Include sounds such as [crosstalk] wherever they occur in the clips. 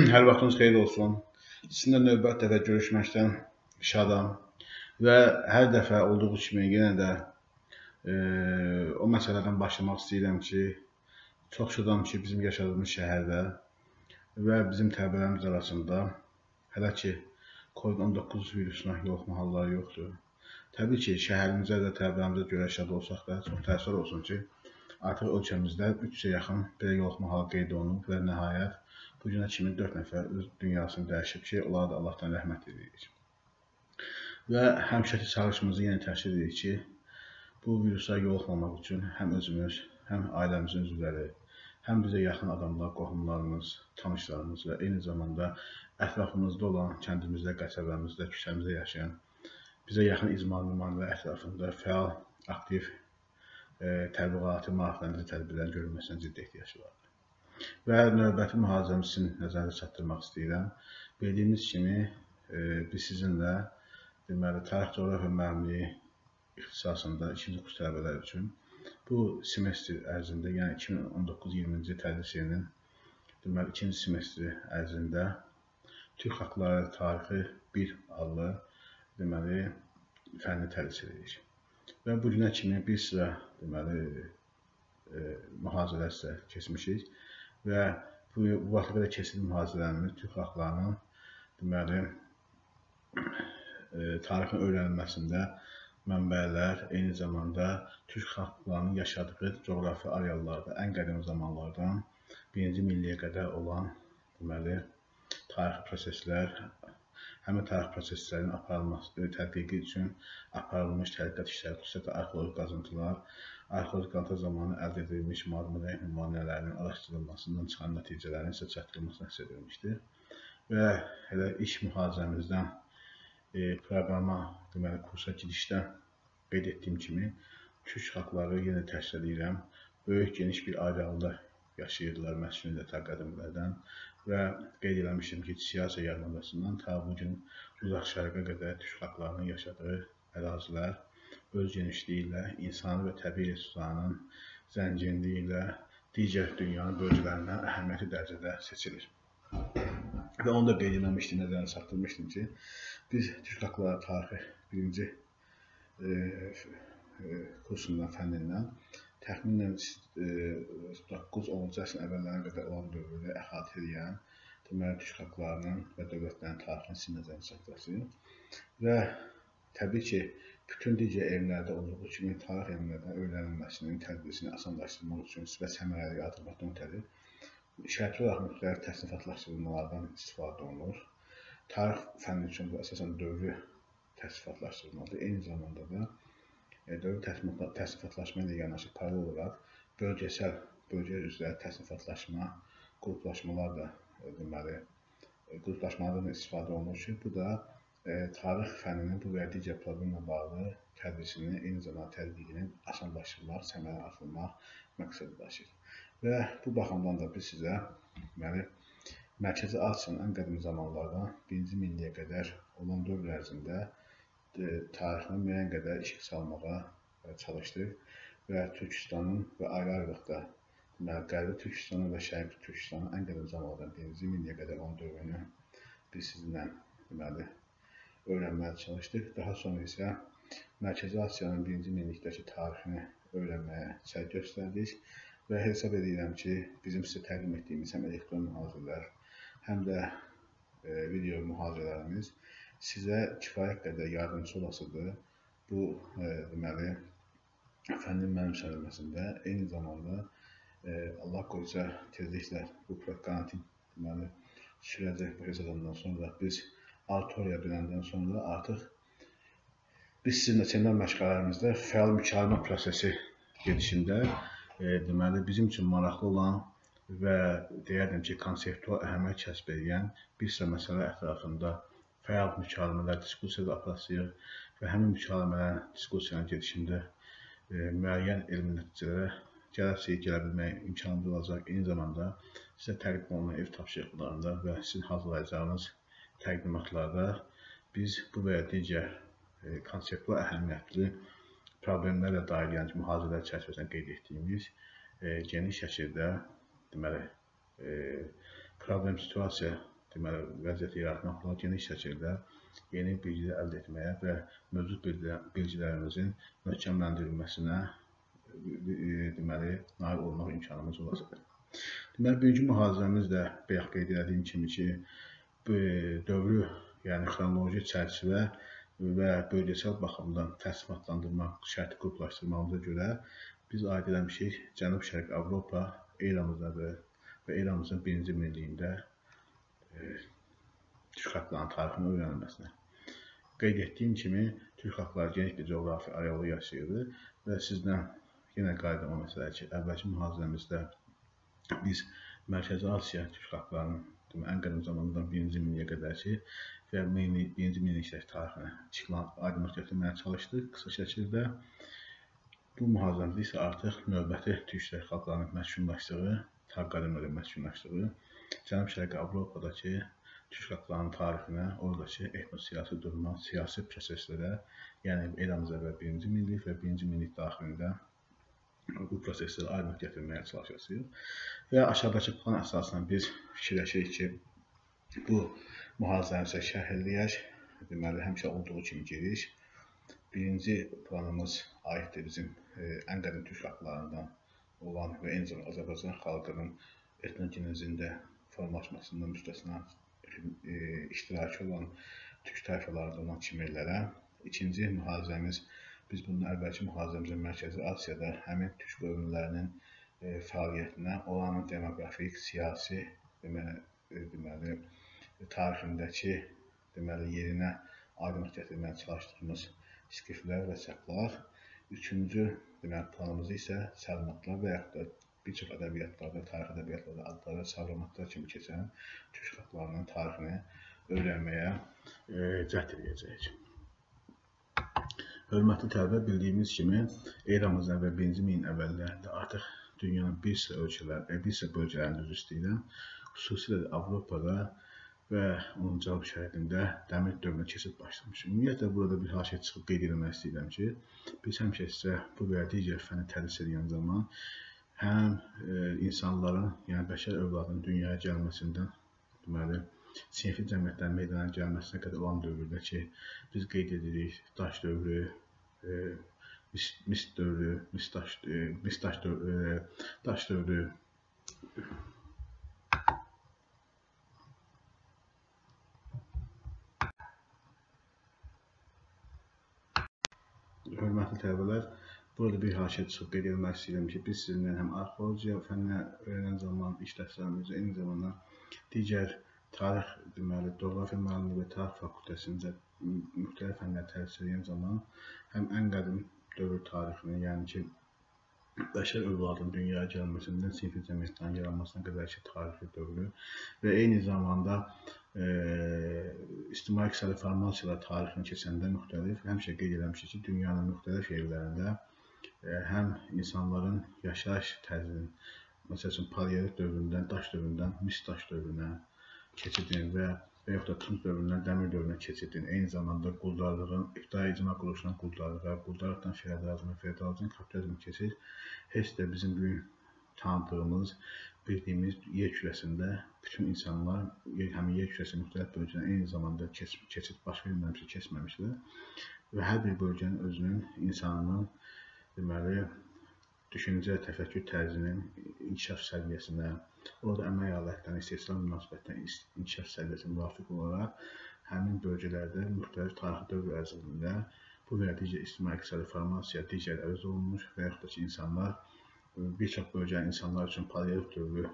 [clears throat] Hər vaxtınız xeyir olsun. Sizinlə növbət dəfə görüşməkdən şadam və hər dəfə olduğu kimi yenə də e, o məsələdən başlamaq istəyirəm ki, çox şadam ki, bizim yaşadığımız şəhərdə və bizim tələbələrimiz arasında hələ ki COVID-19 virusuna yoluxma halları yoxdur. Təbii ki, şəhərimizə də tələbələrimizə görə şad olsaq da, çox təəssüf olsun ki, artıq ölkəmizdə 300-ə yaxın belə yoluxma halı qeyd olunub və nəhayət Bu günə kimi 4 nəfər öz dünyasını dəyişib ki, onlara da Allahdan rəhmət edirik. Və həmişəki çalışmamızı yenə təşkil edirik ki, bu virusa yoluxmamaq üçün həm özümüz, həm ailəmizin üzvləri, həm bizə yaxın adamlar, qohumlarımız, tanışlarımız və eyni zamanda ətrafımızda olan kəndimizdə, qəsəbəmizdə, küçəmizdə yaşayan bizə yaxın icma nümayəndə ətrafında fəal, aktiv e, təbliğatı, maarifləndirici tədbirlərin görülməsinə ciddi ehtiyac var. Və növbəti mühazirəmi sizin nəzərinizə çatdırmaq istəyirəm. Bildiyiniz kimi, e, biz sizinlə deməli, tarix coğrafiya müəllimliyi ixtisasında ikinci kurs tələbələr üçün bu semestr ərzində, yəni 2019-20-ci tədris ilinin deməli, ikinci semestri ərzində Türk xalqları tarixi 1 adlı deməli, fənni tədris edirik. Və bu günə kimi bir sıra deməli, e, mühazirə keçmişik və bu, bu vaxta qədər keçirilmiş mühazirələrimiz Türk xalqlarının deməli e, tarixin öyrənilməsində mənbələr, eyni zamanda Türk xalqlarının yaşadığı coğrafi areallarda ən qədim zamanlardan 1-ci milliyə qədər olan deməli tarixi proseslər, həmin tarix proseslərinin aparılması, tədqiqi üçün aparılmış tədqiqat işləri, xüsusilə arxeoloji qazıntılar arxeoloji qazıntı zamanı əldə edilmiş malzemə nümunələrinin araşdırılmasından çıxan nəticələrin isə çatdırılması nəzərdə edilmişdir. Və elə ilk mühazirəmizdən e, proqrama, deməli, kursa girişdə qeyd etdiyim kimi, Türk xalqları yenə təşkil edirəm, böyük geniş bir arealda yaşayırdılar məscidində ta qədimlərdən və qeyd eləmişdim ki, siyasi yarımadasından ta bu gün uzaq şərqə qədər Türk xalqlarının yaşadığı ərazilər öz genişliyi ilə, insani və təbii resurslarının zənginliyi ilə digər dünyanın bölgələrindən əhəmiyyətli dərəcədə seçilir. Və onu da qeyd eləmişdim, nəzərə çatdırmışdım ki, biz Türk xalqları tarixi birinci e, e, kursundan, fənnindən təxminən e, 9-10-cu əsrin əvvəllərinə qədər olan dövrü əhatə edən deməli Türk xalqlarının və dövlətlərin tarixini sizin nəzərinizə çatdıracağıq. Və təbii ki, bütün digər elmlərdə olduğu kimi tarix elmlərdən öyrənilməsinin tədbirisini asanlaşdırmaq üçün və səmərəli adımlardan ötəri şərti olaraq müxtəlif təsnifatlaşdırmalardan istifadə olunur. Tarix fənni üçün bu əsasən dövrü təsnifatlaşdırmadır. Eyni zamanda da e, dövrü təsnifatlaşma ilə yanaşı paralel olaraq bölgəsəl bölgə üzrə təsnifatlaşma, qruplaşmalar da e, deməli e, qruplaşmalardan istifadə olunur ki, bu da tarix fənninin bu və digər problemlə bağlı tədrisini, eyni zamanda tədqiqini asanlaşdırmaq, səmərə artırmaq məqsədi daşıyır. Və bu baxımdan da biz sizə deməli Mərkəzi Asiyanın ən qədim zamanlardan 1-ci minliyə qədər olan dövr ərzində e, tarixini müəyyən qədər işıq salmağa e, çalışdıq və Türkistanın və ayrı-ayrılıqda Qərbi Türkistanın və Şərqi Türkistanın ən qədim zamanlardan 1-ci minliyə qədər olan dövrünü biz sizinlə deməli öyrənməyə çalışdıq. Daha sonra isə Mərkəzi Asiyanın birinci minlikdəki tarixini öyrənməyə səy göstərdik və hesab edirəm ki, bizim sizə təqdim etdiyimiz həm elektron mühazirələr, həm də e, video mühazirələrimiz sizə kifayət qədər yardımcı olasıdır. Bu, e, deməli, fənnin mənimsənilməsində eyni zamanda e, Allah qoysa tezliklə bu karantin deməli düşüləcək bu hesabandan sonra biz auditoriya biləndən sonra artıq biz sizinlə seminar məşğələlərimizdə fəal mükalimə prosesi gedişində e, deməli bizim üçün maraqlı olan və deyərdim ki, konseptual əhəmiyyət kəsb edən bir sıra məsələ ətrafında fəal mükaləmələr, diskussiyalar aparacağıq və həmin mükaləmələr, diskussiyanın gedişində e, müəyyən elmi nəticələrə gələcək gələ bilmək imkanı olacaq. Eyni zamanda sizə təqdim olunan ev tapşırıqlarında və sizin hazırlayacağınız təqdimatlarda biz bu və ya digər e, konseptual əhəmiyyətli problemlərlə dair, yəni mühazirələr çərçivəsində qeyd etdiyimiz e, geniş şəkildə deməli e, problem situasiya deməli vəziyyəti yaratmaqla geniş şəkildə yeni bilgilər əldə etməyə və mövcud bilgilərimizin möhkəmləndirilməsinə deməli nail olmaq imkanımız olacaq. Deməli bugünkü mühazirəmiz də bayaq qeyd etdiyim kimi ki, dövrü, yəni xronoloji çərçivə və bölgəsəl baxımdan təsnifatlandırmaq, şərti qruplaşdırmamıza görə biz aid eləmişik Cənub-Şərq Avropa eramızdadır və eramızın birinci minliyində e, Türk xalqlarının tarixinin öyrənilməsinə. Qeyd etdiyim kimi, Türk xalqları geniş bir coğrafi arealı yaşayırdı və sizdən yenə qayıdan o məsələ ki, əvvəlki mühazirəmizdə biz Mərkəzi Asiya Türk xalqlarının ən qədim zamanından birinci minliyə qədər ki, və birinci minillik tarixinə çıxılan aydınlıq gətirməyə çalışdıq qısa şəkildə. Bu mühazirəmizdə isə artıq növbəti türk xalqlarının məskunlaşdığı, Taqqarimlərin məskunlaşdığı Cənub-Şərqi Avropadakı türk xalqlarının tarixinə, oradakı etnosiyasi duruma, siyasi proseslərə, yəni eramıza və birinci minillik və birinci minillik daxilində bu prosesləri aydınlıq gətirməyə çalışacağıq. Və aşağıdakı plan əsasında biz fikirləşirik ki, bu mühazirəmizə şərh eləyək. Deməli, həmişə olduğu kimi giriş, Birinci planımız aiddir bizim e, ən qədim türk xalqlarından olan və eyni zamanda Azərbaycan xalqının etnogenezində formalaşmasında müstəsna e, iştirakı olan türk tayfalarında olan Kimerlərə. İkinci mühazirəmiz, biz bunun əvvəlki mühazirəmizin Mərkəzi Asiyada həmin türk qövmlərinin e, fəaliyyətinə, olanın demoqrafik, siyasi, deməli, e, deməli tarixindəki deməli yerinə aydınlıq gətirməyə çalışdığımız skiflər və səqlar. Üçüncü deməli, planımız isə səlimatlar və yaxud da bir çox ədəbiyyatlarda, tarix ədəbiyyatlarda adları savramatlar kimi keçən türk xalqlarının tarixini öyrənməyə e, cəhd edəcəyik. Hörmətli tələbə, bildiyimiz kimi eramızdan və 1-ci min əvvəllərində artıq dünyanın bir sıra ölkələr, e, bir sıra bölgələrini düz istəyirəm. Xüsusilə də Avropada və onun cənub şərqində dəmir dövrünə keçid başlamış. Ümumiyyətlə burada bir haşiyə çıxıb qeyd etmək istəyirəm ki, biz həmişə sizə bu və digər fəni tədris edən zaman həm e, insanların, yəni bəşər övladının dünyaya gəlməsindən, deməli, sinfi cəmiyyətlərin meydana gəlməsinə qədər olan dövrdə ki, biz qeyd edirik daş dövrü, e, mis, mis dövrü, mis daş, e, mis daş dövrü, e, daş dövrü, hörmətli tələbələr, burada bir haşiyə çıxıb qeyd etmək istəyirəm ki, biz sizinlə həm arxeologiya fənninə öyrənən zaman işləşlərimizdə, eyni zamanda digər tarix, deməli, coğrafiya müəllimi və tarix fakültəsində müxtəlif fənlər tədris edən zaman həm ən qədim dövr tarixini, yəni ki, bəşər övladının dünyaya gəlməsindən sinfi cəmiyyətlərin yaranmasına qədərki tarixi dövrü və eyni zamanda e, ictimai iqtisadi formasiyalar tarixini keçəndə müxtəlif, həmişə qeyd eləmişik ki, dünyanın müxtəlif yerlərində e, həm insanların yaşayış tərzinin, məsəl üçün paleolit dövründən, daş dövründən mis daş dövrünə keçidin və və yaxud da Tunc dövründən Dəmir dövrünə keçidin, eyni zamanda quldarlığın, ibtidai icma quruluşundan quldarlığa, quldarlıqdan feodalizmə, feodalizmdən kapitalizmə keçid heç də bizim bu gün tanıdığımız, bildiyimiz yer kürəsində bütün insanlar, həmin yer kürəsinin müxtəlif bölgələrində eyni zamanda keç keçid baş verməmişsə, keçməmişlər və hər bir bölgənin özünün insanının deməli düşüncə, təfəkkür tərzinin inkişaf səviyyəsinə, orada əmək alətlərinin istehsal münasibətdən inkişaf səviyyəsinə müvafiq olaraq həmin bölgələrdə müxtəlif tarixi dövr ərzində bu və ya digər ictimai-iqtisadi formasiya digər əvəz olunmuş və yaxud da ki, insanlar bir çox bölgənin insanlar üçün paleolit dövrü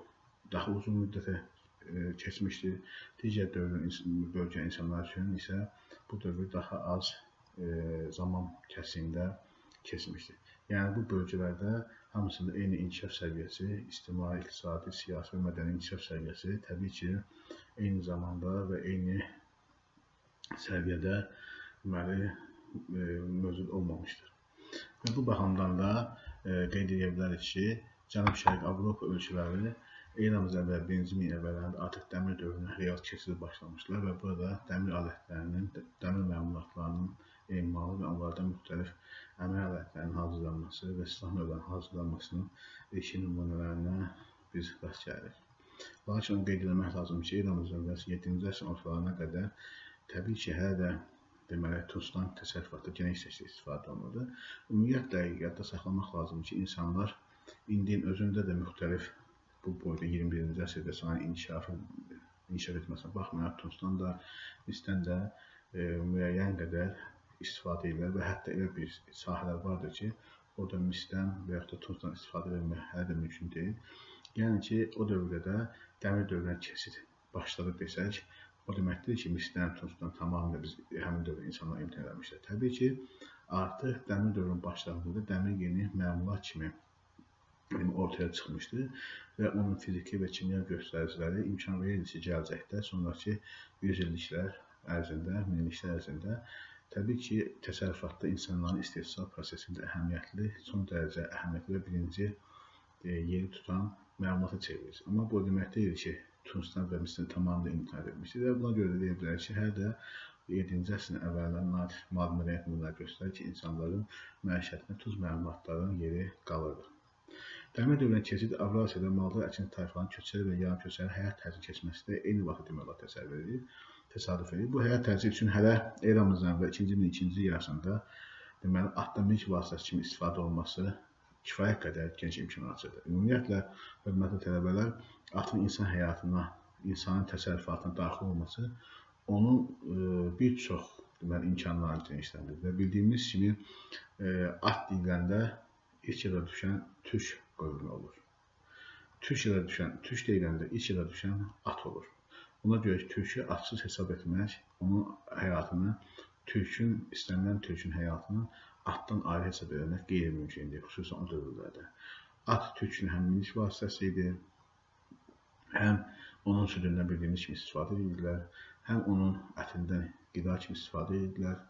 daha uzun müddətə keçmişdir. Digər dövrün bölgə insanlar üçün isə bu dövr daha az zaman kəsiyində keçmişdir. Yəni bu bölgələrdə hamısında eyni inkişaf səviyyəsi, ictimai, iqtisadi, siyasi və mədəni inkişaf səviyyəsi təbii ki, eyni zamanda və eyni səviyyədə deməli e, mövcud olmamışdır. Və bu baxımdan da e, qeyd edə bilərik ki, Cənub-Şərq Avropa ölkələri eramızdan əvvəl 1-ci min əvvəllərində artıq dəmir dövrünə real keçid başlamışlar və burada dəmir alətlərinin, dəmir məmulatlarının emalı və onlardan müxtəlif əmək alətlərinin hazırlanması və silah növlərinin hazırlanmasının ilkin nümunələrinə biz rast gəlirik. Lakin qeyd etmək lazımdır ki, eramızdan əvvəl 7-ci əsrin ortalarına qədər təbii ki, hələ də deməli tuzdan təsərrüfatda geniş şəkildə istifadə olunurdu. Ümumiyyətlə yadda saxlamaq lazımdır ki, insanlar indi özündə də müxtəlif bu boyda 21-ci əsrdə sanayi inkişafı inkişaf etməsinə baxmayaraq tuzdan da, misdən də e, müəyyən qədər istifadə edirlər və hətta elə bir sahələr vardır ki, orada misdən və yaxud da tuzdan istifadə etmək hələ də mümkün deyil. Yəni ki, o dövrdə dəmir dövrünə keçid başladı desək, o deməkdir ki, misdən, tuzdan tamamilə biz həmin dövrdə insanlar imtina eləmişlər. Təbii ki, artıq dəmir dövrünün başlanğıcında dəmir yeni məmulat kimi ortaya çıxmışdı və onun fiziki və kimya göstəriciləri imkan verirdi ki, gələcəkdə sonrakı yüzilliklər ərzində, minilliklər ərzində Təbii ki, təsərrüfatda insanların istehsal prosesində əhəmiyyətli, son dərəcə əhəmiyyətli və birinci e, yeri tutan məlumata çevrilir. Amma bu demək deyil ki, Tunisdən və Misrin tamamilə imtina edilmişdir və buna görə də deyə bilərik ki, hər də 7-ci əsrin əvvəlləri nadir maddi mədəniyyət nümunələri göstərir ki, insanların məişətində tuz məlumatlarının yeri qalırdı. Dəmir dövrünə keçid Avrasiyada malda əkin tayfaların köçəri və yarım köçəri həyat tərzi keçməsi də eyni vaxtda demək olar təsəvvür edilir təsadüf edir. Bu həyat tərzi üçün hələ eramızdan və 2-ci min ikinci yarısında deməli avtomobil vasitəsi kimi istifadə olunması kifayət qədər geniş imkan açırdı. Ümumiyyətlə, hörmətli tələbələr, atın insan həyatına, insanın təsərrüfatına daxil olması onun e, bir çox deməli imkanlarını genişləndirir və bildiyimiz kimi e, at deyiləndə ilk yerə düşən türk qövmü olur. Türk yerə düşən, türk deyiləndə ilk yerə düşən at olur. Buna görə türkü atsız hesab etmək, onun həyatını, türkün, istənilən türkün həyatını atdan ayrı hesab etmək qeyri-mümkündür, xüsusən o dövrlərdə. At türkün həm minik vasitəsi idi, həm onun südündən bildiyimiz kimi istifadə edirdilər, həm onun ətindən qida kimi istifadə edirdilər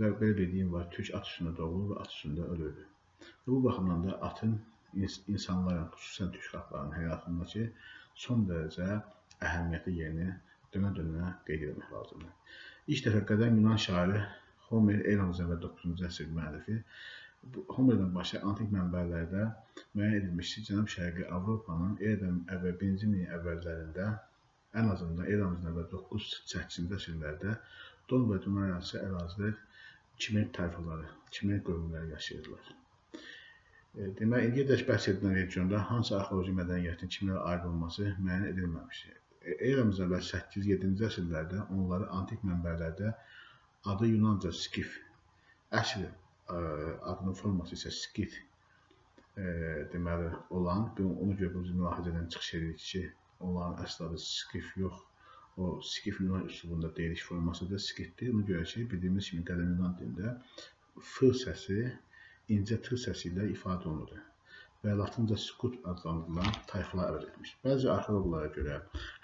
və belə dediyim var, türk at üstündə doğulur və at üstündə ölürdü. Və bu baxımdan da atın insanların, xüsusən türk xalqlarının həyatındakı son dərəcə əhəmiyyətli yerini dönə-dönə qeyd etmək lazımdır. İlk dəfə qədəm Yunan şairi Homer eramızdan və 9-cu əsr müəllifi Homerdən başqa antik mənbələrdə müəyyən edilmişdir. Cənub Şərqi Avropanın eradan əvvəl 1-ci min əvvəllərində ən azından eramızdan əvvəl 9-8-ci əsrlərdə Don və Dunay arası ərazidə Kimer tayfaları, Kimer qövmləri yaşayırdılar. E, demək, indiyədək bəhs edilən regionda hansı arxeoloji mədəniyyətin kimlərə aid olması müəyyən edilməmişdir. Eramızdan əvvəl 8-7-ci əsrlərdə onları antik mənbələrdə adı Yunanca skif, əsl e, adının forması isə skit e, deməli olan, ona görə bu mülahizədən çıxış edirik ki, onların əsl adı skif yox, o skif Yunan üslubunda deyiliş formasıdır, skitdir. Ona görə ki, bildiyimiz kimi qədim Yunan dilində f səsi incə t səsi ilə ifadə olunur və latınca skut adlandırılan tayfalar əvəz etmiş. Bəzi arxeoloqlara görə,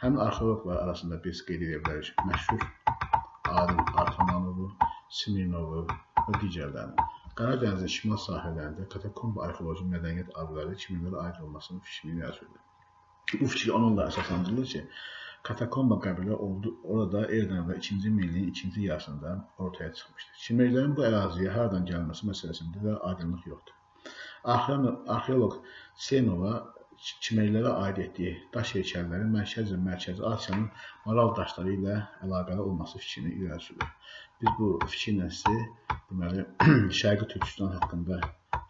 həmin arxeoloqlar arasında biz qeyd edə bilərik məşhur alim Arxamanovu, Smirnovu və digərlərini. Qaradənizin şimal sahələrində katakomba arxeoloji mədəniyyət adları kimlərə aid olmasının fikrini yazılır. Bu fikir onunla əsaslandırılır ki, katakomba qəbirlər oldu, orada eradan və 2-ci minilliyin ikinci yarısında ortaya çıxmışdır. Kimmerlərin bu əraziyə haradan gəlməsi məsələsində də aydınlıq yoxdur. Arxeoloq Senova Kimerlərə aid etdiyi daş heykəllərin Mərkəzi və Mərkəzi Asiyanın maral daşları ilə əlaqəli olması fikrini irəli sürür. Biz bu fikirlə sizə deməli [clears throat] Şərqi Türkistan haqqında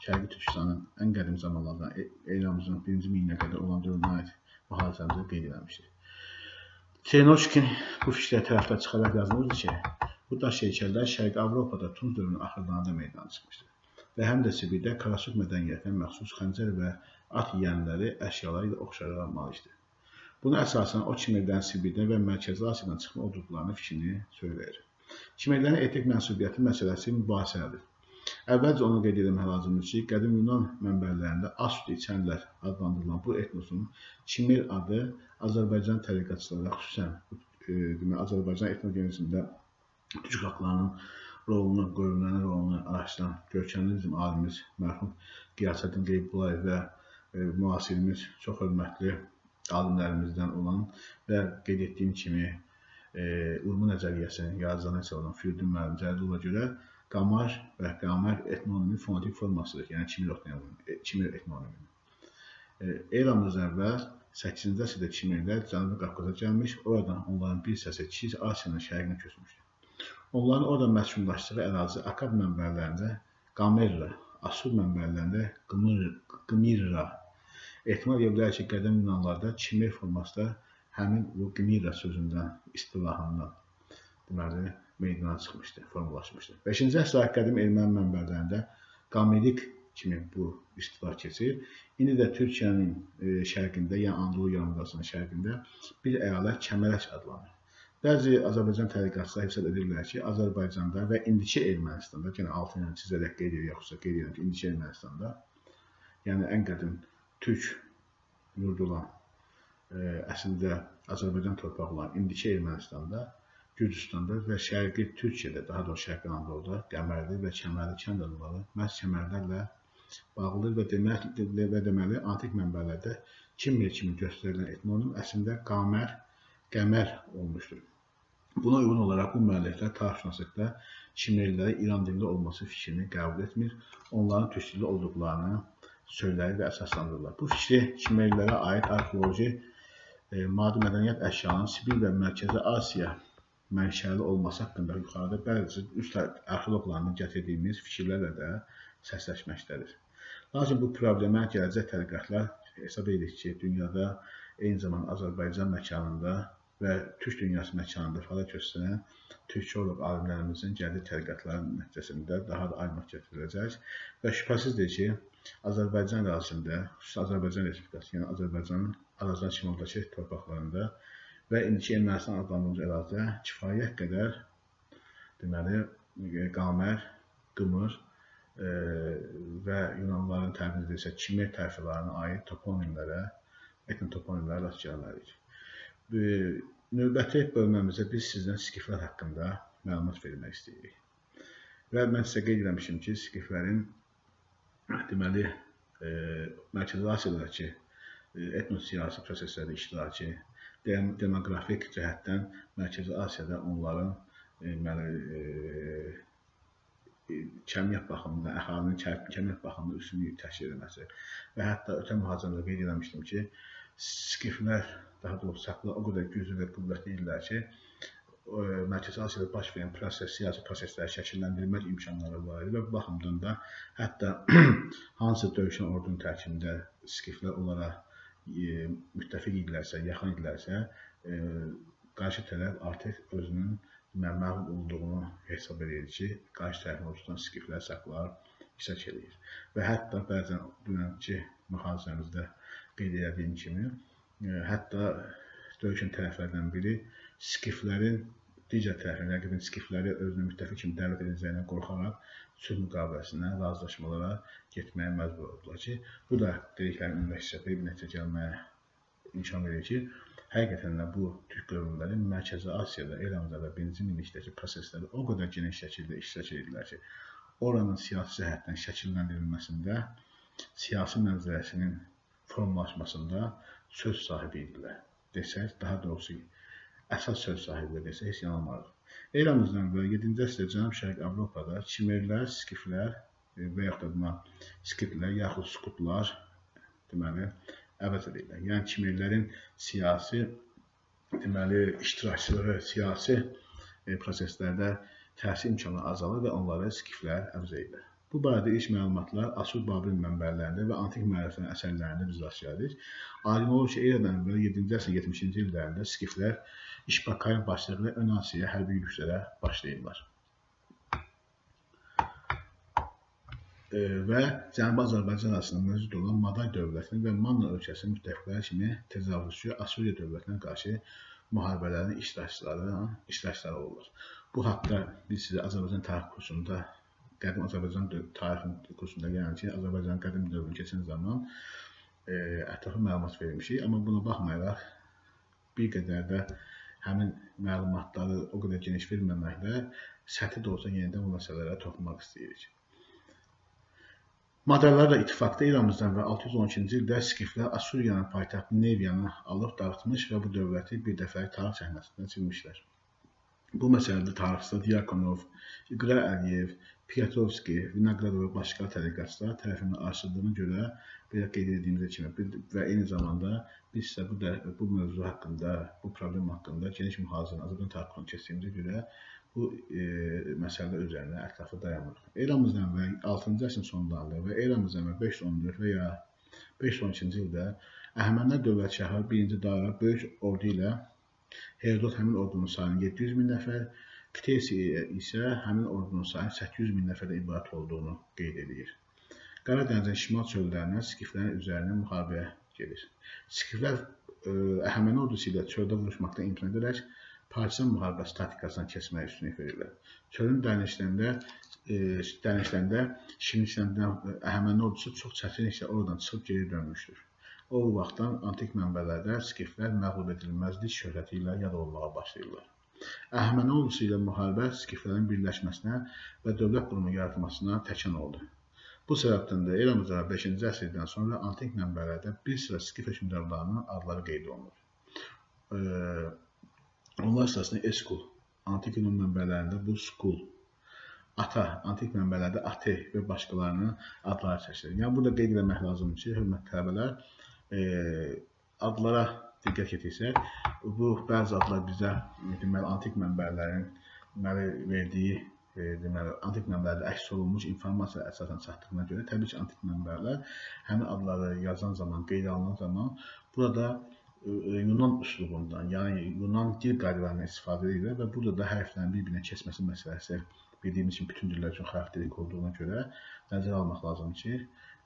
Şərqi Türkistanın ən qədim zamanlardan e, eramızın 1-ci minilliyə qədər olan dövrünə aid mühazirəmizdə qeyd edilmişdir. Çernoçkin bu fikrə tərəfdar çıxaraq yazılırdı ki, bu daş heykəllər Şərqi Avropada Tunc dövrünün axırlarında meydana çıxmışdır və həm də Sibirdə Karasuk mədəniyyətinə məxsus xəncər və at yeyənləri əşyaları ilə oxşarlar malikdir. Buna əsasən o Kimerlərin Sibirdən və Mərkəzi Asiyadan çıxma olduqlarını fikrini söyləyir. Kimerlərin etnik mənsubiyyəti məsələsi mübahisəlidir. Əvvəlcə onu qeyd etmək lazımdır ki, qədim Yunan mənbələrində Asut içənlər adlandırılan bu etnosun Kimer adı Azərbaycan təriqətçiləri, xüsusən e, demək, Azərbaycan etnogenezində türk xalqlarının rolunu, qövmlərin rolunu araşdıran görkəmli bizim alimimiz mərhum Qiyasəddin Qeybullayev və e, müasirimiz çox hörmətli alimlərimizdən olan və qeyd etdiyim kimi e, Urmu nəzəriyyəsinin yaradıcılarına hesab olan Firidun müəllim Cəlilova görə qamar və qamər etnonimin fonetik formasıdır, yəni kimir etnonimi. E, kimir etnonimi. E, eramızdan əvvəl 8-ci əsrdə Çimerlər Cənubi Qafqaza gəlmiş, oradan onların bir hissəsi Kiçik Asiyanın şərqinə köçmüşdü. Onların orada məskunlaşdığı ərazi Akad mənbələrində Qamerra, Asur mənbələrində Qmirra. Ehtimal edə bilər ki, qədim Yunanlarda Çimer formasında həmin bu Qmirra sözündən, istilahından deməli meydana çıxmışdı, formalaşmışdı. 5-ci əsrdə qədim erməni mənbələrində Qamerik kimi bu istilah keçir. İndi də Türkiyənin e, şərqində, yəni Anadolu yarımadasının şərqində bir əyalət Kəmərək adlanır. Bəzi Azərbaycan tədqiqatçıları hesab edirlər ki, Azərbaycanda və indiki Ermənistanda, yəni altı ilə çizərək qeyd edir, yoxsa qeyd edir ki, indiki Ermənistanda, yəni ən qədim türk yurdu olan ə, əslində Azərbaycan torpağı olan indiki Ermənistanda Gürcüstanda və Şərqi Türkiyədə, daha doğrusu Şərqi Anadoluda Qəmərli və Kəmərli kənd adları məhz kəmərlərlə bağlıdır və demək və deməli antik mənbələrdə Kimmer kimi göstərilən etnonim əslində Qamər, Qəmər olmuşdur. Buna uyğun olaraq bu müəlliflər tarixşünaslıqda Kimmerlilərə İran dilində olması fikrini qəbul etmir, onların türk dilli olduqlarını söylərir və əsaslandırırlar. Bu fikri Kimmerlilərə aid arxeoloji e, maddi mədəniyyət əşyanın Sibir və Mərkəzi Asiya mənşəli olması haqqında yuxarıda bəzi üst arxeoloqlarının gətirdiyimiz fikirlərlə də səsləşməkdədir. Lakin bu problemə gələcək tədqiqatlar hesab edir ki, dünyada eyni zamanda Azərbaycan məkanında və Türk dünyası məkanında fəaliyyət göstərən türkoloq alimlərimizin gəldiyi tədqiqatların nəticəsində daha da aydınlıq gətiriləcək və şübhəsizdir ki, Azərbaycan ərazisində, xüsusilə Azərbaycan Respublikası, yəni Azərbaycanın Arazdan şimaldakı torpaqlarında və indiki Ermənistan adlandırılmış ərazidə kifayət qədər deməli qamər, qımır e, və Yunanlıların təmin edilsə Kimer tayfalarına aid toponimlərə, etnotoponimlərə rast gəlmərik. Növbəti bölməmizdə biz sizdən skiflər haqqında məlumat vermək istəyirik. Və mən sizə qeyd etmişim ki, skiflərin deməli e, Mərkəzi Asiyadakı e, etnosiyasi proseslərdə iştirakı, demoqrafik cəhətdən Mərkəzi Asiyada onların deməli e, e, kəmiyyət baxımından, əhalinin kəmiyyət baxımından üstünlük təşkil etməsi və hətta ötən mühazirədə qeyd etmişdim ki, skiflər daha doğrusu saxlar o qədər güclü və qüvvətli idilər ki, Mərkəzi Asiyada baş verən proses, siyasi prosesləri şəkilləndirmək imkanları var idi və bu baxımdan da hətta [clears throat] hansı döyüşən ordunun tərkibində skiflər olaraq e, müttəfiq idilərsə, yaxın idilərsə, e, qarşı tərəf artıq özünün məğlub olduğunu hesab edir ki, qarşı tərəfin ordusundan skiflər saxlar, iştirak edir. Və hətta bəzən dünənki mühazirəmizdə qeyd etdiyim kimi, e, hətta döyüşən tərəflərdən biri skiflərin digər tərəfin, rəqibin skifləri özünü müttəfiq kimi dəvət edəcəyindən qorxaraq sülh müqaviləsinə, razılaşmalara getməyə məcbur oldular ki, bu da dediklərim ümumiləşdirib bir nəticə gəlməyə imkan verir ki, həqiqətən də bu türk qövmləri Mərkəzi Asiyada, Eramda və birinci minlikdəki proseslərdə o qədər geniş şəkildə iştirak edirlər ki, oranın siyasi cəhətdən şəkilləndirilməsində, siyasi mənzərəsinin formalaşmasında söz sahibi idilər. Desək, daha doğrusu əsas söz sahibi desək, heç yanılmarıq. Eramızdan əvvəl 7-ci əsrdə Cənub-Şərq Avropada Kimerlər, Skiflər e, və yaxud da buna Skitlər yaxud Skutlar deməli əvəz edirlər. Yəni Kimerlərin siyasi deməli iştirakçılığı siyasi e, proseslərdə təsir imkanı azalır və onları Skiflər əvəz edirlər. Bu barədə ilk məlumatlar Asur-Babil mənbələrində və antik müəlliflərin əsərlərində biz rast gəlirik. Alim olur ki, eradan əvvəl 7-ci əsrin 70-ci illərində Skiflər İşbakaya başlıqlı ön Asiya hərbi yürüşlərə başlayırlar. Və Cənubi Azərbaycan arasında mövcud olan Maday dövlətinin və Manna ölkəsinin müttəfiqləri kimi təcavüzçü Asuriya dövlətinə qarşı müharibələrin iştirakçıları, iştirakçıları olurlar. Bu haqda biz sizə Azərbaycan tarix kursunda, qədim Azərbaycan tarixi kursunda yəni ki, Azərbaycan qədim dövrünü keçən zaman e, ətraflı məlumat vermişik, amma buna baxmayaraq bir qədər də həmin məlumatları o qədər geniş verməməklə səthi də olsa yenidən bu məsələlərə toxunmaq istəyirik. Madralarla ittifaqda İranımızdan və 612-ci ildə Skiflər Asuriyanın paytaxtı Neviyanı alıb dağıtmış və bu dövləti bir dəfəlik tarix səhnəsindən silmişlər. Bu məsələdə tarixçılar Diakonov, İqra Əliyev, Piotrovski, Vinogradov və başqa tədqiqatçılar tərəfindən araşdırdığına görə belə qeyd etdiyimiz kimi və eyni zamanda biz isə bu, da, bu mövzu haqqında, bu problem haqqında geniş mühazirə Azərbaycan tarixini keçdiyimizə görə bu e, məsələ üzərində ətraflı dayanırıq. Eramızdan əvvəl 6-cı əsrin sonlarında və eramızdan əvvəl 514 və ya 512-ci ildə Əhəmənilər dövlətşahı 1-ci Dara böyük ordu ilə Herodot həmin ordunun sayını 700 min nəfər, Ktesi isə həmin ordunun sayının 800 min nəfərdən ibarət olduğunu qeyd edir. Qara dənizin şimal çöllərindən Skiflərin üzərinə müharibəyə gedir. Skiflər ə, Əhəməni ordusu ilə çöldə vuruşmaqdan imtina edərək partisan müharibəsi taktikasına keçməyə üstünlük verirlər. Çölün dənizlərində e, dənizlərində Şinisləndən Əhəməni ordusu çox çətinliklə oradan çıxıb geri dönmüşdür. O vaxtdan antik mənbələrdə skiflər məğlub edilməzlik şöhrəti ilə yad olmağa başlayırlar. Əhəməni ordusu ilə müharibə skiflərin birləşməsinə və dövlət qurumu yaratmasına təkan oldu. Bu səbəbdən də eramızdan 5-ci əsrdən sonra antik mənbələrdə bir sıra skif hökmdarlarının adları qeyd olunur. Onlar sırasında Eskul, antik Yunan mənbələrində bu Skul, Ata, antik mənbələrdə Ate və başqalarının adları çəkilir. Yəni, burada qeyd etmək lazımdır ki, hörmətli tələbələr, e, adlara diqqət yetirsək, bu bəzi adlar bizə deməli antik mənbələrin deməli verdiyi e, deməli antik mənbələrdə əks olunmuş informasiya əsasən çatdığına görə təbii ki, antik mənbələr həmin adları yazan zaman, qeyd alınan zaman burada e, Yunan üslubundan, yəni Yunan dil qaydalarından istifadə edirlər və burada da hərflərin bir-birinə keçməsi məsələsi bildiyimiz kimi bütün dillər üçün xarakterik olduğuna görə nəzərə almaq lazımdır ki,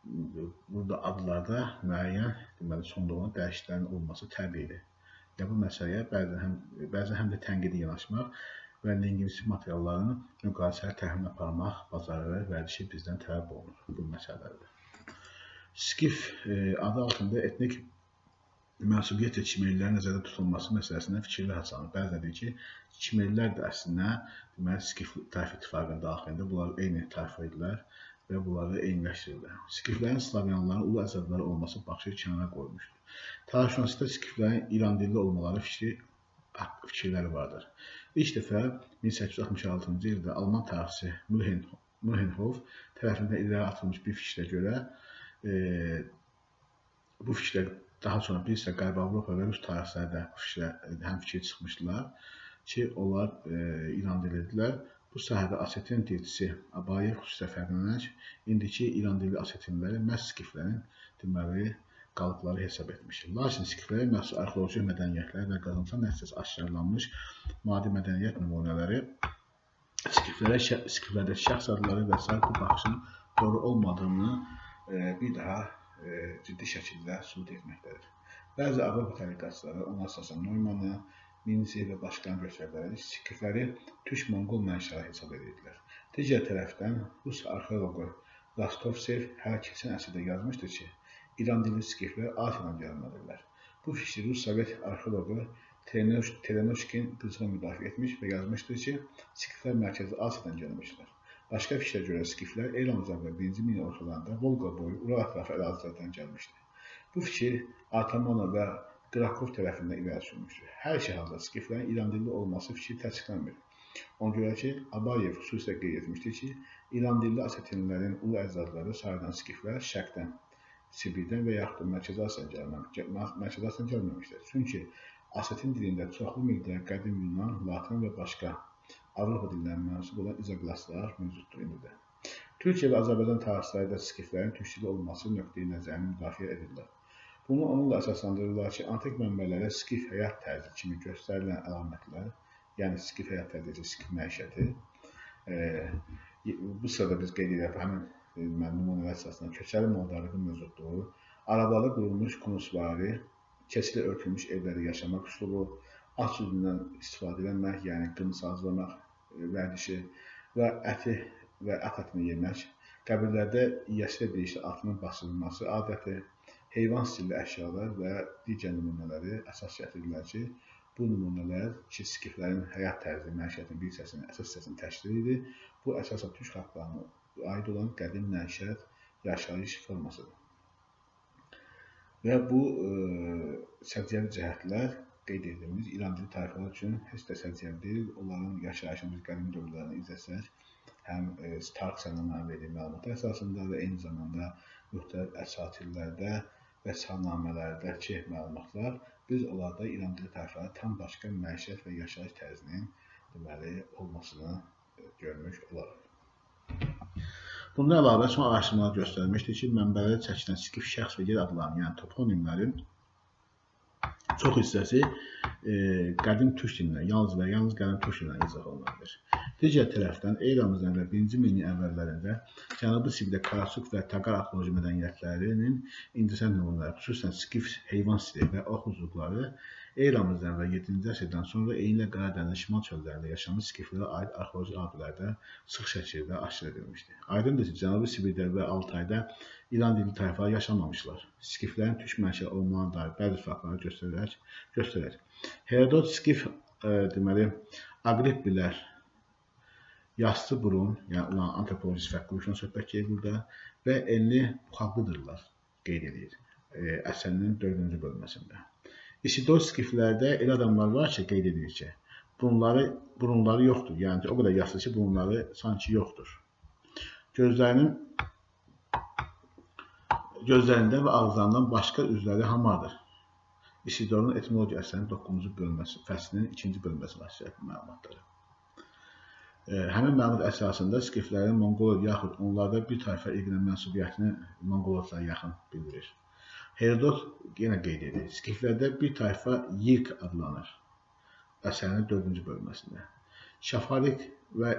burada adlarda müəyyən deməli sonluğuna dəyişikliklərin olması təbiidir. Və bu məsələyə bəzən həm bəzən həm də tənqidi yanaşmaq və lingvistik materialların müqayisəli təhlil aparmaq bacarığı vərdişi bizdən tələb olunur bu məsələlərdə. Skif e, adı altında etnik mənsubiyyət çimerlilərin nəzərdə tutulması məsələsində fikirlər açılır. Bəzən deyir ki, çimerlilər də əslində deməli Skif tayfa ittifaqının daxilində bunlar eyni tayfa idilər və bunları eyniləşdirirlər. Skiflərin slavyanların ulu əcdadları olması baxışı kənara qoymuşdur. Tarixşünaslıqda skiflərin İran dilli olmaları fikri fikirləri vardır. İlk dəfə 1866-cı ildə Alman tarixçi Mühlenhof tərəfindən irəli atılmış bir fikrə görə e, bu fikrə daha sonra bir sıra Qərbi Avropa və Rus tarixçiləri də bu fikrə həm fikir çıxmışdılar ki, onlar e, İran dilidirlər Bu sahədə asetin dilçisi Abayev xüsusilə fərqlənərək indiki İran dilli asetinləri məhz skiflərin deməli qalıqları hesab etmişdir. Lakin skiflərə məxsus arxeoloji mədəniyyətlər və qazıntı nəticəsi aşkarlanmış maddi mədəniyyət nümunələri skiflərə skiflərdəki şəxs adları və s. bu baxışın doğru olmadığını e, bir daha e, ciddi şəkildə sübut etməkdədir. Bəzi Avropa tədqiqatçıları ona əsasən Neumann-ı Minsi və başqalarını göstərdilər. Skifləri türk-monqol mənşəli hesab edirdilər. Digər tərəfdən Rus arxeoloqu Rastovsev hələ keçən əsrdə yazmışdı ki, İran dilli skiflər Asiyadan gəlməlidirlər. Bu fikri Rus Sovet arxeoloqu Terenoşkin qızğın müdafiə etmiş və yazmışdı ki, skiflər mərkəzi Asiyadan gəlmişlər. Başqa fikrə görə skiflər eramızdan və 1-ci min ortalarında Volqa boyu Ural ətrafı ərazilərdən gəlmişdi. Bu fikir Atamanov və Drakov tərəfindən irəli sürmüşdür. Hər iki halda skiflərin İran dilli olması fikri təsdiqlənmir. Ona görə ki, Abayev xüsusilə qeyd etmişdir ki, İran dilli asetinlərin ulu əcdadları sayılan skiflər şərqdən, Sibirdən və yaxud da Mərkəzi Asiyadan gəlməmişdir. Çünki asetin dilində çoxlu miqdar qədim Yunan, Latin və başqa Avropa dillərinə mənsub olan izoqlaslar mövcuddur indi də. Türkiyə və Azərbaycan tarixçiləri də skiflərin türk dilli olması nöqteyi nəzərini müdafiə edirlər. Bunu onunla əsaslandırırlar ki, antik mənbələrə skif həyat tərzi kimi göstərilən əlamətlər, yəni skif həyat tərzi, skif məişəti, e, bu sırada biz qeyd edək, həmin e, nümunələr əsasında köçəri maldarlığı mövcudluğu, arabalı qurulmuş konusvari, keçili örtülmüş evlərdə yaşamaq üslubu, at südündən istifadə etmək, yəni qımız hazırlamaq e, vərdişi və əti və ət ətini yemək, qəbirlərdə ilə birlikdə atının basılması adəti, heyvan stilli əşyalar və digər nümunələri əsas gətirirlər ki, bu nümunələr ki, skiflərin həyat tərzi məişətinin bir hissəsini, əsas hissəsini təşkil edir. Bu əsasən türk xalqlarına aid olan qədim nəşət, yaşayış formasıdır. Və bu e, səciyyəvi cəhətlər qeyd edilmiş İran dili tayfalar üçün heç də səciyyəvi deyil. Onların yaşayışını biz qədim dövrlərini izləsək, həm e, tarix sənəmə verdiyi məlumatlar əsasında və eyni zamanda müxtəlif əsatirlərdə və salnamələrdəki məlumatlar biz onlarda İran dili tayfaları tam başqa məişət və yaşayış tərzinin deməli olmasını görmüş olarıq. Bundan əlavə son araşdırmalar göstərmişdir ki, mənbələrdə çəkilən skif şəxs və yer adlarının, yəni toponimlərin çox hissəsi e, qədim türk dilindən, yalnız və yalnız qədim türk dilindən izah olunabilir. Digər tərəfdən eramızdan və 1-ci minillik əvvəllərində Cənubi Sibirdə Karasuk və Taqar arxeoloji mədəniyyətlərinin incəsənət nümunələri, xüsusən skif heyvan stili və ox uzluqları eramızdan və 7-ci əsrdən sonra eynilə Qara dəniz şimal çöllərində yaşamış skiflərə aid arxeoloji abidələrdə sıx şəkildə aşkar edilmişdir. Aydındır ki, Cənubi Sibirdə və Altayda İran dilli tayfalar yaşamamışlar. Skiflərin türk mənşəli olmağına dair bəzi faktları göstərərək göstərər. Herodot skif e, deməli Aqrippilər yastı burun, yəni olan antropolojik fərq quruluşundan söhbət gedir burada və enli buxaqlıdırlar qeyd edir e, əsərinin 4-cü bölməsində. İsidor skiflərdə elə adamlar var ki, qeyd edir ki, burunları, burunları yoxdur. Yəni o qədər yastı ki, burunları sanki yoxdur. Gözlərinin gözlərində və ağızlarından başqa üzvləri hamardır. İsidorun etimologiya əsərinin 9-cu bölməsi, fəslinin 2-ci bölməsi vasitəli məlumatları. E, həmin məlumat əsasında skiflərin Monqol yaxud onlarda bir tayfa irqinə mənsubiyyətini Monqolotlara yaxın bildirir. Herodot yenə qeyd edir. Skiflərdə bir tayfa Yirk adlanır. Əsərinin 4-cü bölməsində. Şafarik və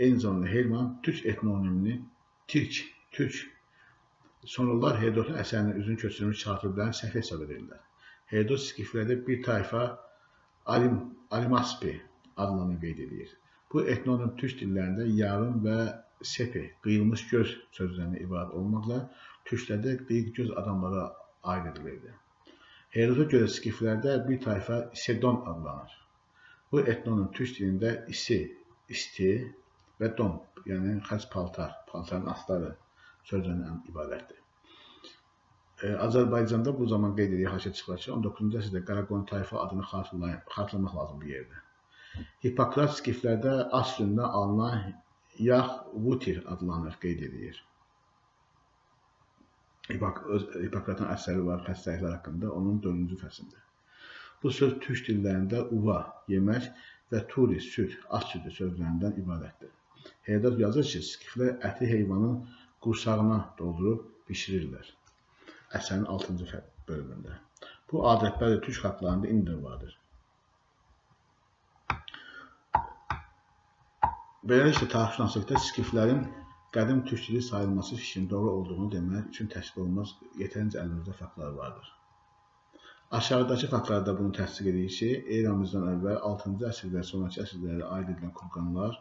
eyni zamanda Helman türk etnonimini Türk, Türk Sonralar Herodotun əsərinə üzün köçürülmüş katiblərin səhv hesab edirlər. Herodot skiflərdə bir tayfa Alim, Alimaspi adlarını qeyd edir. Bu etnonim türk dillərində yarım və sepi, qıyılmış göz sözlərindən ibarət olmaqla türklərdə qıyıq göz adamlara aid edilirdi. Herodota görə skiflərdə bir tayfa Sedon adlanır. Bu etnonim türk dilində isi, isti və don, yəni xəz paltar, paltarın astarı sözlərindən ibarətdir. E, Azərbaycanda bu zaman qeyd edir haşiyə çıxır ki, 19-cu əsrdə Qaraqoyun tayfa adını xatırlamaq lazım bu yerdə. Hipokrat skiflərdə aslında alınan yax vutir adlanır, qeyd edir. Hipokratın əsəri var xəstəliklər haqqında, onun 4-cü fəslində. Bu söz türk dillərində uva, yemək və turi, süd, at südü sözlərindən ibarətdir. Herodot yazır ki, skiflər əti heyvanın qursağına doldurub bişirirlər. Əsərin 6-cı bölümündə. Bu adətlər də türk xalqlarında indi vardır. Beləliklə, tarixşünaslıqda skiflərin qədim türk dili sayılması fikrinin doğru olduğunu demək üçün təsdiq olunmaz yetərincə əlimizdə faktlar vardır. Aşağıdakı faktlarda bunu təsdiq edir ki, eramızdan əvvəl 6-cı əsr və sonraki əsrlərə aid edilən kurqanlar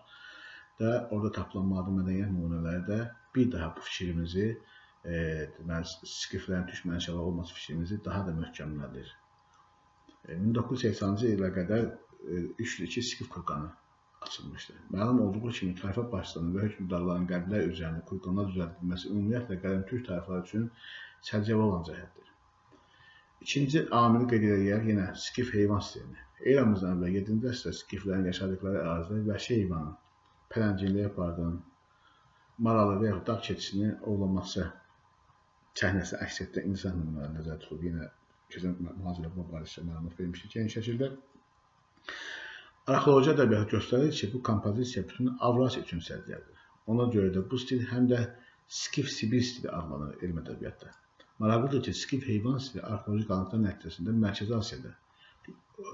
da orada tapılan maddi mədəniyyət nümunələri də bir daha bu fikrimizi, e, deməli, skiflərin türk mənşəli olması fikrimizi daha da möhkəmlədir. E, 1980-ci ilə qədər e, 3-2 skif kurqanı açılmışdı. Məlum olduğu kimi tayfa başçılarının və hökmdarların qəbilər üzərində kurqanlar düzəldilməsi ümumiyyətlə qədim türk tayfaları üçün səciyyəvi olan cəhətdir. İkinci amili qeyd edək yenə skif heyvan sistemi. Eramızdan əvvəl 7-ci əsrdə skiflərin yaşadıkları ərazidə vəhşi heyvanın, pələngciliyi apardan, maralı və yaxud dağ keçisini ovlaması səhnəsi əks etdirən insan nümunələri nəzərdə tutulub. Yenə keçən mühazirə bu barədə məlumat vermişdik geniş şəkildə. Arxeoloji ədəbiyyat göstərir ki, bu kompozisiya bütün Avrasiya üçün səciyyədir. Ona görə də bu stil həm də Skif Sibir stili adlanır elm ədəbiyyatda. Maraqlıdır ki, Skif heyvan stili arxeoloji qalıqlar nəticəsində Mərkəzi Asiyada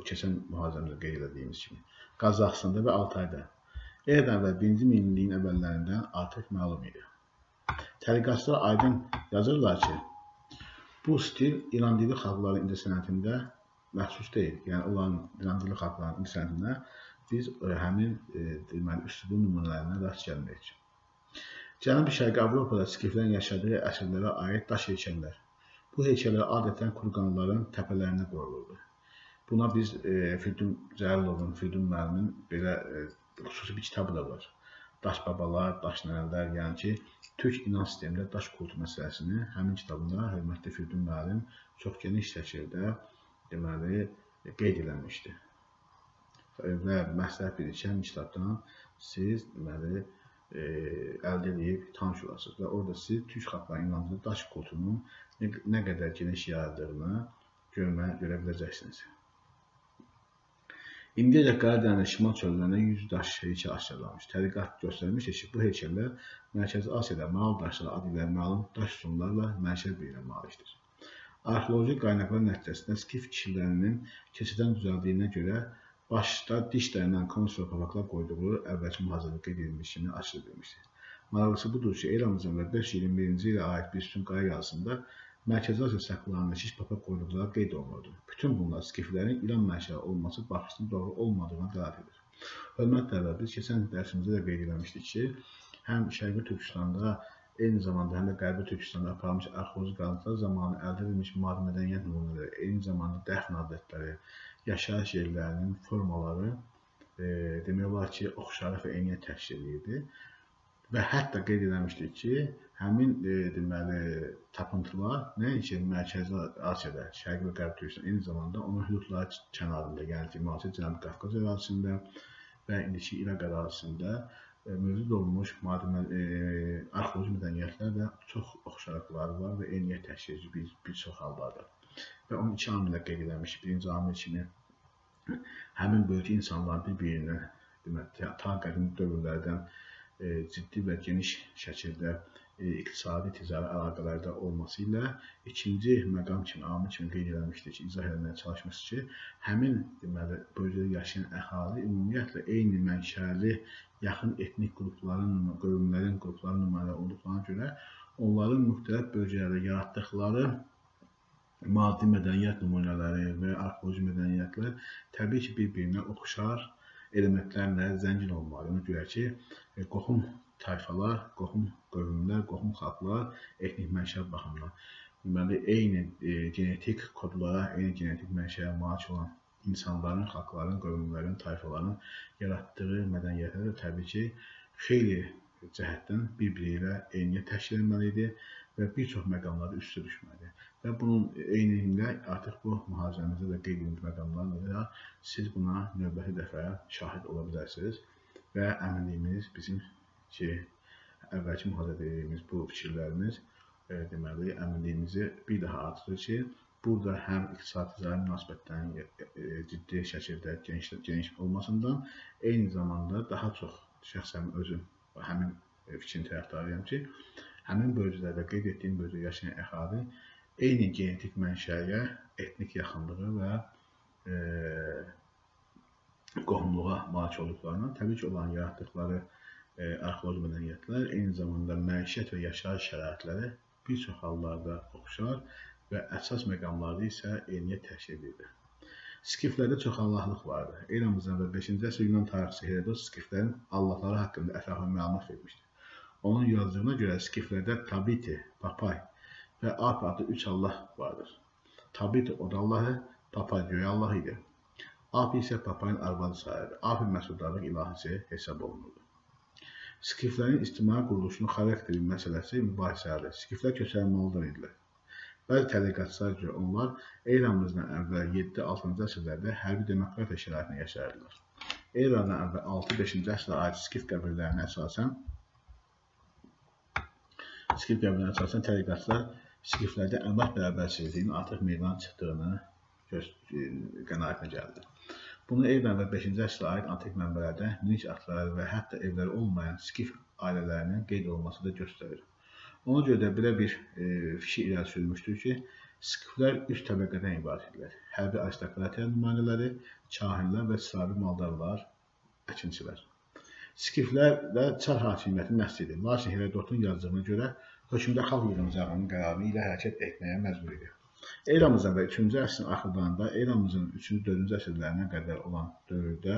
keçən mühazirəmizdə qeyd etdiyimiz kimi Qazaxstanda və Altayda Eradan əvvəl 1-ci minilliyin əvvəllərindən artıq məlum idi. Tədqiqatçılar aydın yazırlar ki, bu stil İran dili xalqları incəsənətində məxsus deyil. Yəni, olan İran dili xalqlarının incəsənətində biz e, həmin e, deməli, üslubun nümunələrinə rast gəlməyik. Cənubi Şərqi Avropada skiflərin yaşadığı əsrlərə aid daş heykəllər. Bu heykəllər adətən kurqanların təpələrində qoyulurdu. Buna biz e, Firdun Cəlilovun, Firdun müəllimin belə e, xüsusi bir kitabı da var. Daş babalar, daş nənələr, yəni ki, türk inan sistemində daş kultu məsələsini həmin kitabında hörmətli Firdun müəllim çox geniş şəkildə deməli qeyd eləmişdi. Və məsləhət bilir ki, həmin kitabdan siz deməli e, əldə edib tanış olasınız və orada siz türk xalqlarının inandığı daş kultunun nə, nə qədər geniş yayıldığını görmə, görə biləcəksiniz. İndiyəcək Qaradəniz şimal çöllərində 100 daş heykəl aşkarlanmış. Tədqiqat göstərmişdir ki, bu heykəllər Mərkəzi Asiyada Mal daşları adı ilə məlum daş sütunlarla mənşəl bir malikdir. Arxeoloji qaynaqlar nəticəsində skif kişilərinin keçidən düzəldiyinə görə başda dişlərindən konserv papaqlar qoyduğu əvvəlki mühazirədə qeyd edilmiş kimi açılmışdır. Maraqlısı budur ki, eramızdan və 521-ci ilə aid bir sütun qaya yazısında Mərkəzi Asiya saxlanılan şiş papaq qoyduqları qeyd olunurdu. Bütün bunlar skiflərin İran mənşəli olması baxışının doğru olmadığına dəlalət edir. Hörmətli tələbələr, biz keçən dərsimizdə də qeyd etmişdik ki, həm Şərqi Türkistanda, eyni zamanda həm də Qərbi Türkistanda aparılmış arxeoloji qalıntılar zamanı əldə edilmiş madi mədəniyyət nümunələri, eyni zamanda dəfn adətləri, yaşayış yerlərinin formaları e, demək olar ki, oxşarlıq və eyniyyət təşkil edirdi. Və hətta qeyd edilmişdir ki, həmin e, deməli tapıntılar nəinki Mərkəzi Asiyada, Şərqi və Qərbi Türkistan, eyni zamanda onun hüdudları kənarında, yəni ki, müasir Cənubi Qafqaz ərazisində və indiki İraq ərazisində mövcud olmuş maddi e, arxeoloji mədəniyyətlərlə çox oxşarlıqları var və eyniyyət təşkil edici bir, bir çox hallarda və onu iki amillə qeyd edilmiş. Birinci amil kimi həmin bölgə insanların bir-birinə demək, ta qədim dövrlərdən e, ciddi və geniş şəkildə e, iqtisadi, ticari əlaqələrdə olması ilə ikinci məqam kimi, amil kimi qeyd edilmişdir ki, izah etməyə çalışmışdır ki, həmin deməli bölgədə yaşayan əhali ümumiyyətlə eyni mənşəli yaxın etnik qrupların, qövmlərin, qrupların nümayəndə olduqlarına görə onların müxtəlif bölgələrdə yaratdıqları maddi mədəniyyət nümunələri və arxeoloji mədəniyyətlər təbii ki, bir-birinə oxşar elementlərlə zəngin olmalı. Ona görə ki, e, qohum tayfalar, qohum qövmlər, qohum xalqlar etnik mənşə baxımından deməli eyni e, genetik kodlara, eyni genetik mənşəyə malik olan insanların, xalqların, qövmlərin, tayfaların yaratdığı mədəniyyətlər də təbii ki, xeyli cəhətdən bir-biri ilə eyniyyət təşkil etməlidir və bir çox məqamlarda üstə düşməlidir. Və bunun eynində artıq bu mühazirəmizdə də qeyd edilmiş məqamlarla da siz buna növbəti dəfə şahid ola bilərsiniz və əminliyimiz bizim ki, əvvəlki mühazirədə dediyimiz bu fikirlərimiz e, deməli əminliyimizi bir daha artırır ki, burada həm iqtisadi münasibətlərin e, e, ciddi şəkildə geniş, geniş olmasından eyni zamanda daha çox şəxsən özüm həmin fikrin tərəfdarıyam ki, həmin bölgələrdə qeyd etdiyim bölgədə yaşayan əhalinin eyni genetik mənşəyə, etnik yaxınlığı və e, qohumluğa malik olduqlarından təbii ki, olan yaratdıqları e, arxeoloji mədəniyyətlər eyni zamanda məişət və yaşayış şəraitləri bir çox hallarda oxşar və əsas məqamlarda isə eyniyyət təşkil edir. Skiflərdə çox allahlıq vardı. Eramızdan və 5-ci əsr Yunan tarixçisi Herodot skiflərin allahları haqqında ətraflı məlumat vermişdir. Onun yazdığına görə skiflərdə Tabiti, Papay, və Ap adlı üç Allah vardır. Tabit oda Allahı, Papa göy Allah idi. Ap isə Papayın arvadı sayılır. Ap məhsuldarlıq ilahisi hesab olunurdu. Skiflərin ictimai quruluşunun xarakteri məsələsi mübahisəlidir. Skiflər köçərməlidir idilər. Bəzi tədqiqatçılar görə onlar eramızdan əvvəl 7-6-cı əsrlərdə hərbi demokratiya şəraitində yaşayırdılar. Eramdan əvvəl 6-5-ci əsrə aid skif qəbirlərinə əsasən skif qəbirlərinə əsasən tədqiqatçılar skiflərdə əmək bərabərçiliyinin artıq meydana çıxdığını e, qənaətinə gəldi. Bunu eyvən və 5-ci əsrə aid antik mənbələrdə minik atları və hətta evləri olmayan skif ailələrinin qeyd olunması da göstərir. Ona görə də belə bir e, fikir irəli sürülmüşdür ki, skiflər üst təbəqədən ibarət edirlər. Hərbi aristokratiya nümayəndələri, kahinlər və sıravi maldarlar, əkinçilər. Skiflər də çar hakimiyyəti nəsl edir. Lakin Herodotun yazdığına görə hökmdar xalq yığıncağının qərarı ilə hərəkət etməyə məcbur idi. Eramızdan və 3-cü əsrin axırlarında Eramızın 3-cü 4-cü əsrlərinə qədər olan dövrdə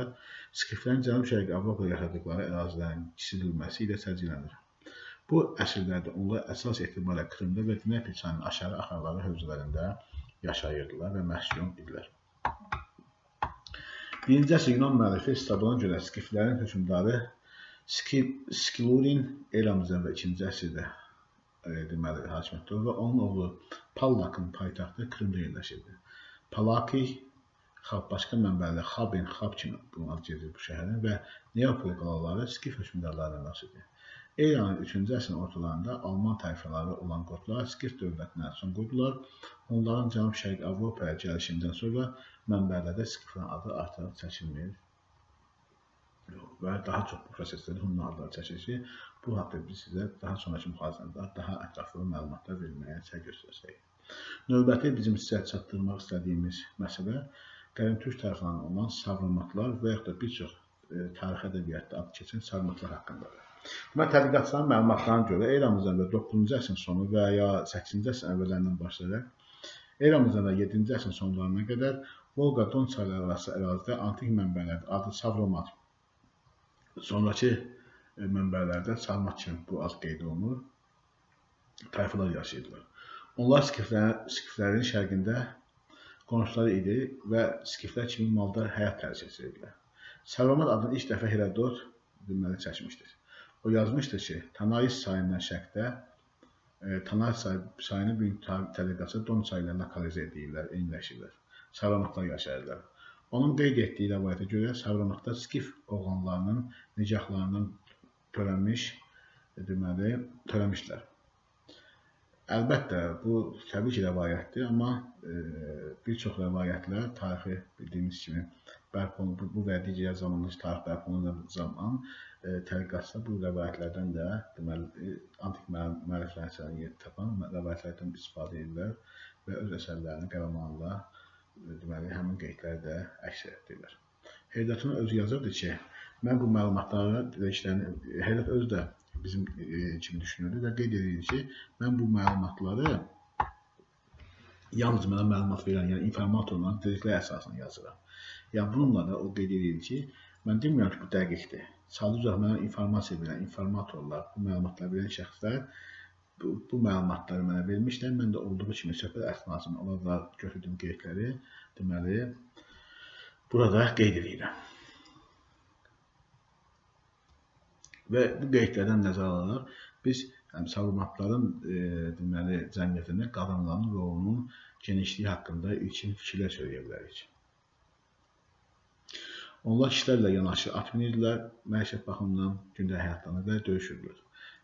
skiflərin Cənub-Şərqi Avropada yaşadıkları ərazilərin kiçildilməsi ilə səciyyələnir. Bu əsrlərdə onlar əsas etibarla Krımda və Dnepr aşağı axarları hövzələrində yaşayırdılar və məhsul idilər. Birinci əsr Yunan müəllifi Strabona görə skiflərin hökmdarı Skilurin eramızdan və 2-ci əsrdə deməli hakimiyyətdə və onun oğlu Pallakın paytaxtı Krımda yerləşirdi. Palaki xalq başqa mənbələrdə Xabin, Xab kimi bunu ad gedir bu şəhərin və Neapol qalaları Skif hökmdarlarına məxsusdur. Eranın 3-cü əsrin ortalarında Alman tayfaları olan qotlar Skif dövlətinə son qoydular. Onların Cənub-Şərq Avropaya gəlişindən sonra mənbələrdə Skifin adı artıq çəkilmir. Və daha çox bu proseslərdə Hunlar adları çəkilir ki, bu haqda biz sizə daha sonraki mühazirədə daha ətraflı məlumatlar verməyə çək göstərsək. Növbəti bizim sizə çatdırmaq istədiyimiz məsələ qədim türk tərəfindən olan savramatlar və yaxud da bir çox e, tarix ədəbiyyatda ad keçən savramatlar haqqındadır. Deməli, tədqiqatçıların məlumatlarına görə eramızdan əvvəl 9-cu əsrin sonu və ya 8-ci əsrin əvvəllərindən başlayaraq eramızdan da 7-ci əsrin sonlarına qədər Volqa-Don çayları arası ərazidə antik mənbələrdə adı Savromat, sonrakı mənbələrdə Sarmat kimi bu ad qeyd olunur, tayfalar yaşayırdılar. Onlar skiflərin, skiflərin şərqində qonşuları idi və skiflər kimi malda həyat tərz edirdilər. Savromat adını ilk dəfə Herodot deməli çəkmişdir. O yazmışdı ki, Tanais çayından şərqdə e, Tanais çayını bugün tədqiqatçı Don ilə lokalizə edirlər, eyniləşirlər. Savramatlar yaşayırlar. Onun qeyd etdiyi rəvayətə görə Savramatda Skif oğlanlarının nicahlarından törənmiş, e, deməli, törəmişlər. Əlbəttə, bu təbii ki, rəvayətdir, amma e, bir çox rəvayətlər tarixi bildiyimiz kimi bərpa. Bu, bu və digər zamanlı tarix bərpa olunan zaman e, tədqiqatçılar bu rəvayətlərdən də deməli e, antik müəlliflərin əsərlərini yer tapan rəvayətlərdən istifadə edirlər və öz əsərlərini qəhrəmanlığa e, deməli həmin qeydləri də əks etdirirlər. Heydətun özü yazırdı ki, mən bu məlumatları işlərini Heydət özü də bizim e, kimi düşünürdü və qeyd edirdi ki, mən bu məlumatları yalnız mənə məlumat verən, yəni informatorların dedikləri əsasında yazıram. Yəni bununla da o qeyd edir ki, mən demirəm ki, bu dəqiqdir. Sadəcə mənə informasiya verən informatorlar, bu məlumatları verən şəxslər bu, bu məlumatları mənə vermişlər. Mən də olduğu kimi söhbət əsnasında onlarla götürdüyüm qeydləri deməli burada qeyd edirəm. Və bu qeydlərdən nəzərə alaraq biz yəni, savunmatların e, deməli cəmiyyətində qadınların rolunun genişliyi haqqında ilkin fikirlər söyləyə bilərik. Onlar kişilərlə yanaşı at minirdilər, məişət baxımından gündə həyatlanır və döyüşürdülər.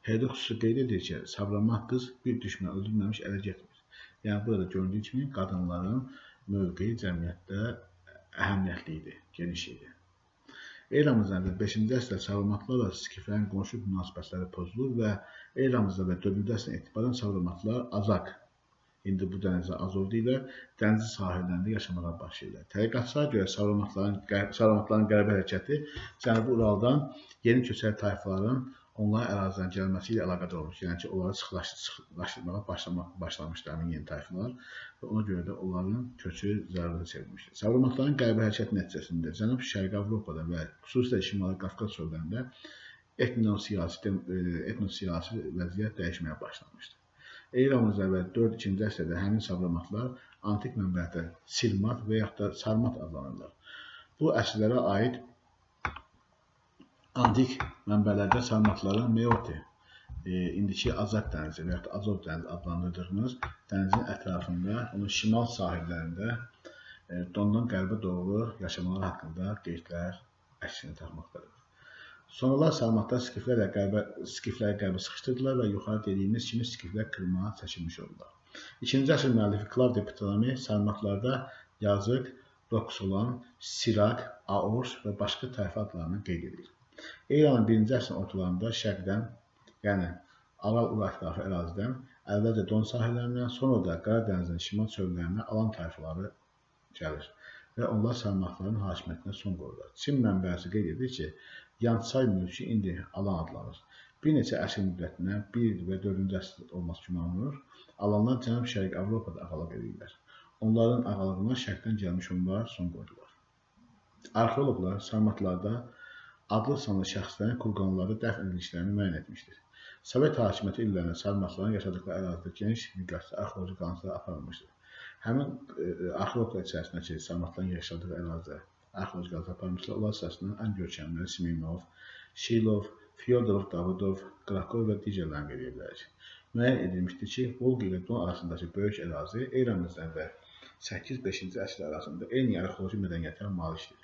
Həydə xüsusi qeyd edir ki, savranmaq qız bir düşmən öldürməmiş ələ getmir. Yəni burada gördüyü kimi qadınların mövqeyi cəmiyyətdə əhəmiyyətli idi, geniş idi. Eramızdan və 5-ci əsrdə savramatlarla skiflərin qonşu münasibətləri pozulur və eramızda və 4-cü əsrdən etibarən savramatlar Azaq indi bu dənizə Azov deyirlər, dənizin sahillərində yaşamağa başlayırlar. Tədqiqatçılara görə savramatların, savramatların qərbi hərəkəti Cənubi Uraldan yeni köçəri tayfaların onların ərazidən gəlməsi ilə əlaqədar olmuş. Yəni ki, onları sıxlaşdırmağa başlamaq, başlamışlar həmin yeni tayfalar və ona görə də onların köçü zərurətə çevrilmişdir. Savramatların qərbi hərəkəti nəticəsində Cənub-Şərqi Avropada və xüsusilə Şimali Qafqaz çöllərində etnosiyasi, etnosiyasi vəziyyət dəyişməyə başlamışdır. Eramızdan əvvəl 4-2-ci əsrdə həmin savramatlar antik mənbələrdə Silmat və yaxud da Sarmat adlanırlar. Bu əsrlərə aid antik mənbələrdə sarmatların Meoti, e, indiki Azaq dənizi və da Azov dənizi adlandırdığımız dənizin ətrafında, onun şimal sahillərində e, dondan qərbə doğru yaşamalar haqqında qeydlər əksini tapmaqdadır. Sonralar Sarmatlar skiflərlə qəlbə, skifləri qəlbə sıxışdırdılar və yuxarı dediyimiz kimi skiflər Krıma çəkilmiş oldular. İkinci əsr müəllifi Klavdiy Ptolemy Sarmatlarda Yazıq, Roxolan, Sirak, Aos və başqa tayfa adlarını qeyd edir. Eranın birinci əsrin ortalarında şərqdən, yəni Aral-Ura ətrafı ərazidən, əvvəlcə Don sahillərindən, sonra da Qara dənizin şimal çöllərinə alan tayfaları gəlir və onlar Sarmatların hakimiyyətinə son qoyurlar. Çin mənbəsi qeyd edir ki, Yançay mülkü indi alan adlanır. Bir neçə əsr müddətinə 1 və 4-cü əsr olması güman olunur. Alanlar Cənub-Şərq Avropada ağalıq edirlər. Onların ağalığına şərqdən gəlmiş onlar son qoydular. Arxeoloqlar Sarmatlarda adlı sanlı şəxslərin kurqanları dəfn edildiklərini müəyyən etmişdir. Sovet hakimiyyəti illərində Sarmatların yaşadıkları ərazidə geniş miqyasda arxeoloji qazıntılar aparılmışdır. Həmin e, e arxeoloqlar içərisindəki Sarmatların yaşadığı ərazidə arxeoloji qazıntılar aparmışlar. Onlar sırasından ən görkəmli Simenov, Şilov, Fyodorov, Davidov, Qrakov və digərlərini qeyd edə bilərik. Müəyyən edilmişdir ki, Volqa ilə Don arasındakı böyük ərazi eramızdan və 8-5-ci əsr arasında eyni arxeoloji mədəniyyətə malikdir.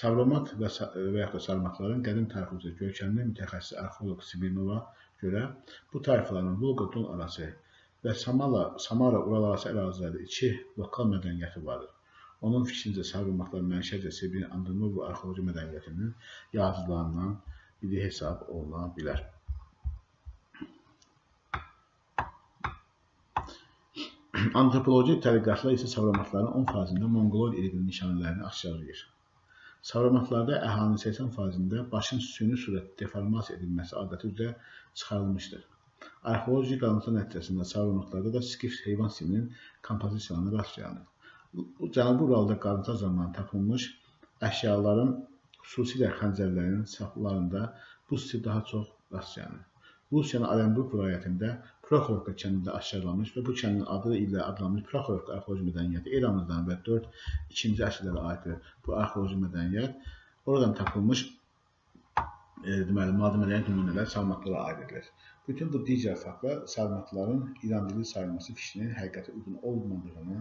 Savromat və, və yaxud da sarmatların qədim üzrə görkəmli mütəxəssis arxeoloq Smirnova görə bu tayfaların Volqa-Don arası və Samara, Samara Ural arası ərazilərdə iki lokal mədəniyyəti vardır. Onun fikrincə Sarımatlar mənşəcə Sibirin Andronovo arxeoloji mədəniyyətinin yaradıcılarından biri hesab oluna bilər. Antropoloji tədqiqatlar isə savramatların 10%-də Monqol irqinin nişanələrini aşkarlayır. Savramatlarda əhalinin 80%-də başın süni surətdə deformasiya edilməsi adəti üzrə çıxarılmışdır. Arxeoloji qalıntılar nəticəsində savramatlarda da skif heyvan siminin kompozisiyalarına rast gəlinir. Cənubi Uralda qazıntı zamanı tapılmış əşyaların, xüsusilə xəncərlərin saplarında bu stil daha çox rast gəlinir. Rusiyanın Orenburq vilayətində Proxorovka kəndində aşkarlanmış və bu kəndin adı ilə adlanmış Proxorovka arxeoloji mədəniyyəti eramızdan və 4-2-ci əsrlərə aiddir. Bu arxeoloji mədəniyyət oradan tapılmış e, deməli, mədəniyyət nümunələr salmatlara aid edilir. Bütün bu digər faktlar salmatların İran dili sayılması fikrinin həqiqətə uyğun olmadığını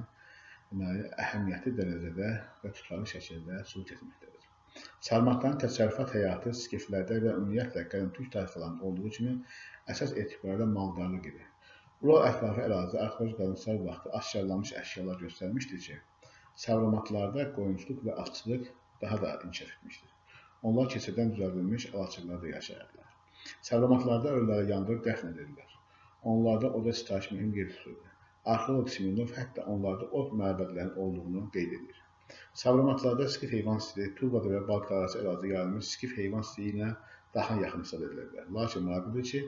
deməli, əhəmiyyətli dərəcədə və tutarlı şəkildə sübut etməkdədir. Sarmatların təsərrüfat həyatı skiflərdə və ümumiyyətlə qədim türk tayfalarında olduğu kimi əsas etibarda maldarlıq idi. Ural ətrafı ərazidə arxeoloji qazıntılar vaxtı aşkarlanmış əşyalar göstərmişdir ki, savramatlarda qoyunçuluq və atçılıq daha da inkişaf etmişdir. Onlar keçirdən düzəldilmiş alaçıqlarda yaşayırdılar. Savramatlarda ölüləri yandırıb dəfn edirlər. Onlarda oda sitayiş mühüm yer tuturdu. Arxeoloq Simonov hətta onlarda ot məbədlərinin olduğunu qeyd edir. Savramatlarda skif heyvan stili Tuvada və Balqar arası ərazidə yayılmış skif heyvan stili ilə daha yaxın hesab edilə bilər. Lakin maraqlıdır ki,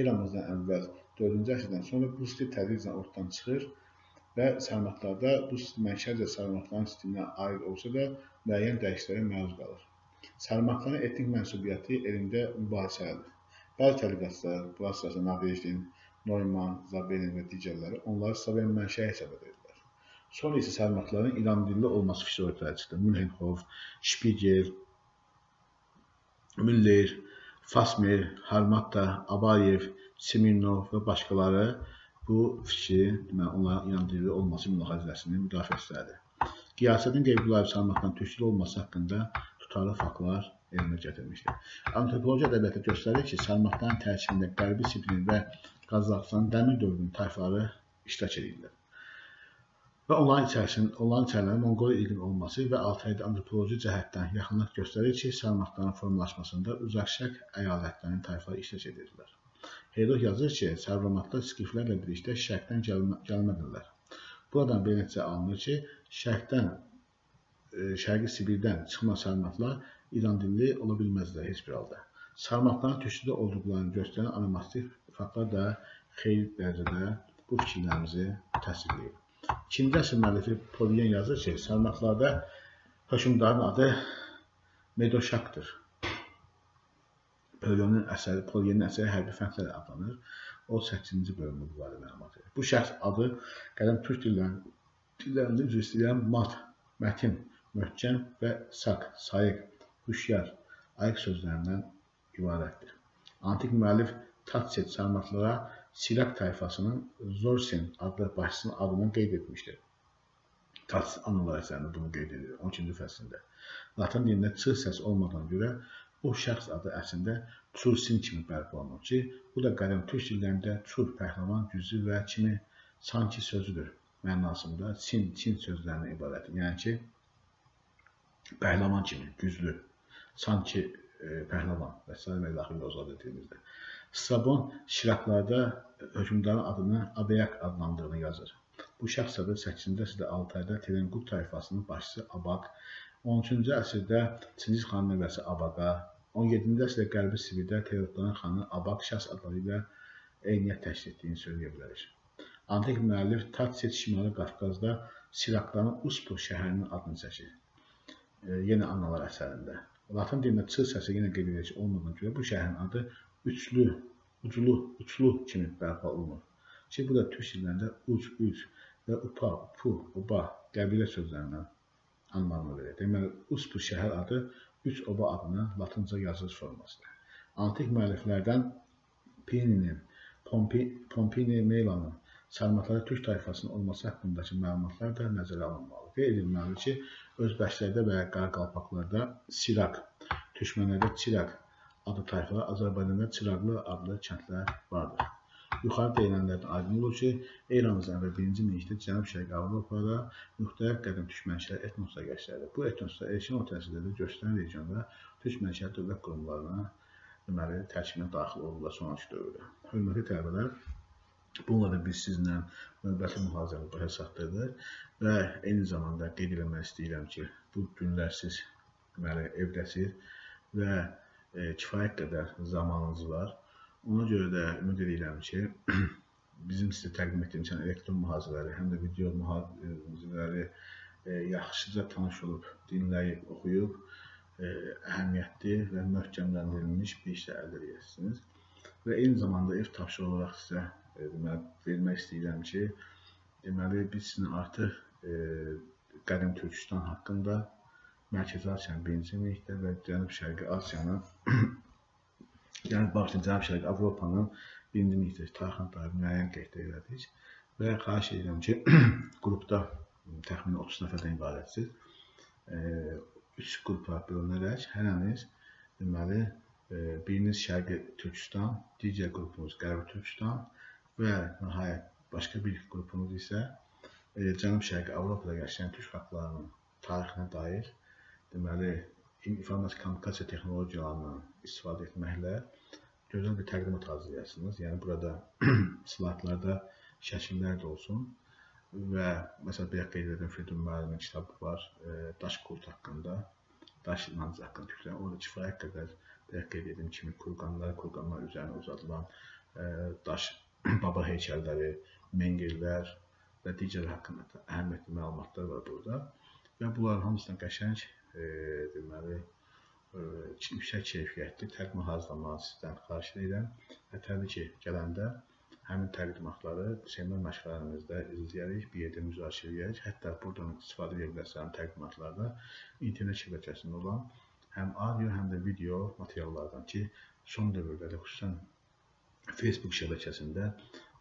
eramızdan əvvəl 4-cü əsrdən sonra bu stil tədricən ortadan çıxır və sarmatlarda bu stil mənşəcə sarmatların stilinə aid olsa da müəyyən dəyişikliklərə məruz qalır. Sarmatların etnik mənsubiyyəti elmdə mübahisəlidir. Bəzi tədqiqatçılar, bu əsasda Nadejdin, Neumann, Zabelin və digərləri onları Slaven mənşəyi hesab edirlər. Sonra isə sərmatların İran dilli olması fikri ortaya çıxdı. Mülhenhof, Spiegel, Müller, Fasmer, Harmatta, Abayev, Simirnov və başqaları bu fikri, deməli, onların İran dilli olması mülahizəsini müdafiəçilədir. Qiyasətin qeybulayıb salmaqdan tüksülü olması haqqında tutarlı faktlar elmə gətirmişdir. Antropoloji ədəbiyyatı göstərir ki, salmaqların tərkibində Qərbi Sibirin və Qazaxıstan dəmir dövrünün tayfaları iştirak edirlər. Və onların içərisində, onların içərisində Monqol ilgin olması və Altayda antropoloji cəhətdən yaxınlıq göstərir ki, Sarmaqların formalaşmasında uzaq şərq əyalətlərinin tayfaları iştirak edirlər. Heydot yazır ki, Sarvamatlar skiflərlə birlikdə şərqdən gəlmə, gəlmədirlər. Buradan bir nəticə alınır ki, şərqdən, e, şərqi Sibirdən çıxma sarmatlar İran dilli ola bilməzlər heç bir halda. Sarmatların türkçüdə olduqlarını göstərən onomastik faktlar da xeyli dərəcədə bu fikirlərimizi təsdiqləyir. İkinci əsr müəllifi Poliyen yazır ki, Sarmatlarda hökmdarın adı Medoşakdır. Polyenin əsəri, Poliyenin əsəri hərbi fəndlər adlanır. O 8-ci bölümdə bu barədə məlumat verir. Bu şəxs adı qədim türk dillərində, dillərində üzr istəyirəm, mat, mətin, möhkəm və sak, sayıq, hüşyar, ayıq sözlərindən ibarətdir. Antik müəllif Tatset sarmatlara Sirak tayfasının Zorsen adlı başçısının adını qeyd etmişdir. Tatset anılar əsərində bunu qeyd edir 12-ci fəslində. Latın dilində ç səs olmadan görə o şəxs adı əslində Çursin kimi bərpa olunur ki, bu da qədim türk dillərində çur, pəhləvan, güclü və kimi sanki sözüdür mənasında Çin, Çin sözlərindən ibarətdir. Yəni ki, pəhləvan kimi, güclü, sanki pəhləvan və s. ilaxır yozlar dediyimizdə. Strabon şiraklarda hökmdarın adını Abeyak adlandığını yazır. Bu şəxs adı 8-ci əsrdə Altayda Terenqut tayfasının başçısı Abaq, 13-cü əsrdə Çingiz xanın nəvəsi Abaqa, 17-ci əsrdə Qərbi Sibirdə Teodoran xanın Abaq şəxs adları ilə eyniyyət təşkil etdiyini söyləyə bilərik. Antik müəllif Tatsit Şimali Qafqazda Sirakların Uspu şəhərinin adını çəkir. E, yenə Analar əsərində. Latın dilində ç səsi yenə edici olmadığına görə bu şəhərin adı üçlü, uclu, uçlu kimi bərpa olunur. Ki, bu da türk dillərində uc, üc və upa, upu, uba qəbilə sözlərindən anlamını verir. Deməli, Uspu şəhər adı üç oba adının latınca yazılış formasıdır. Antik müəlliflərdən Plininin, Pompi, Pompini Melanın sarmatları türk tayfasının olması haqqındakı məlumatlar da nəzərə alınmalıdır. Qeyd edilməlidir ki, özbəşlərdə və qaraqalpaqlarda Sirak, türkmənlərdə Çiraq adlı tayfa, Azərbaycanda Çıraqlı adlı kəndlər vardır. Yuxarı deyilənlərdən aydın olur ki, eramızdan və 1-ci minillikdə Cənub-Şərqi Avropada müxtəlif qədim türk mənşəli etnoslar gəşlərdi. Bu etnoslar erkin orta əsrlərdə göstərən regionda türk mənşəli dövlət qurumlarına deməli, tərkibinə daxil olurlar sonraki dövrdə. Hörmətli tələbələr, Bununla da biz sizinlə növbəti mühazirəni başa çatdırdıq və eyni zamanda qeyd eləmək istəyirəm ki, bu günlər siz deməli evdəsiz və e, kifayət qədər zamanınız var. Ona görə də ümid edirəm ki, [clears throat] bizim sizə təqdim etdiyimiz həm elektron mühazirələri, həm də video mühazirələri e, yaxşıca tanış olub, dinləyib, oxuyub e, əhəmiyyətli və möhkəmləndirilmiş bir işlə əldə edəsiniz. Və eyni zamanda ev tapşırığı olaraq sizə deməli, vermək istəyirəm ki, deməli, biz sizin artıq e, Qədim Türkistan haqqında Mərkəzi Asiyanın birinci minlikdə və Cənub-Şərqi Asiyanın [clears throat] yəni baxın, Cənub-Şərqi Avropanın birinci minlikdə tarixinə dair müəyyən qeyd elədik və xahiş edirəm ki, [clears throat] qrupda təxminən 30 nəfərdən ibarətsiz. 3 e, qrupa bölünərək hər hansı deməli, e, biriniz Şərqi Türkistan, digər qrupumuz Qərbi Türkistan, və nəhayət başqa bir qrupumuz isə Cənub-Şərqi Avropada yaşayan türk xalqlarının tarixinə dair deməli informasiya kommunikasiya texnologiyalarından istifadə etməklə gözəl bir təqdimat hazırlayasınız. Yəni burada [clears throat] slaytlarda şəkillər də olsun və məsələn belə qeyd edən Firdun müəllimin kitabı var, e, daş kult haqqında, daş inancı haqqında türklər. Orada kifayət qədər belə qeyd edin kimi kurqanlar, kurqanlar üzərinə uzadılan e, daş [clears throat] baba heykəlləri, mengellər və digər haqqında əhəmiyyətli məlumatlar var burada. Və bunların hamısından qəşəng e, deməli e, yüksək keyfiyyətli təqdim hazırlamağı sizdən xahiş edirəm. Və təbii ki, gələndə həmin təqdimatları seminar məşğələlərimizdə izləyərik, bir yerdə müzakirə edərik. Hətta buradan istifadə edə bilərsiniz təqdimatlarda internet şəbəkəsində olan həm audio, həm də video materiallardan ki, son dövrdə də xüsusən Facebook şəbəkəsində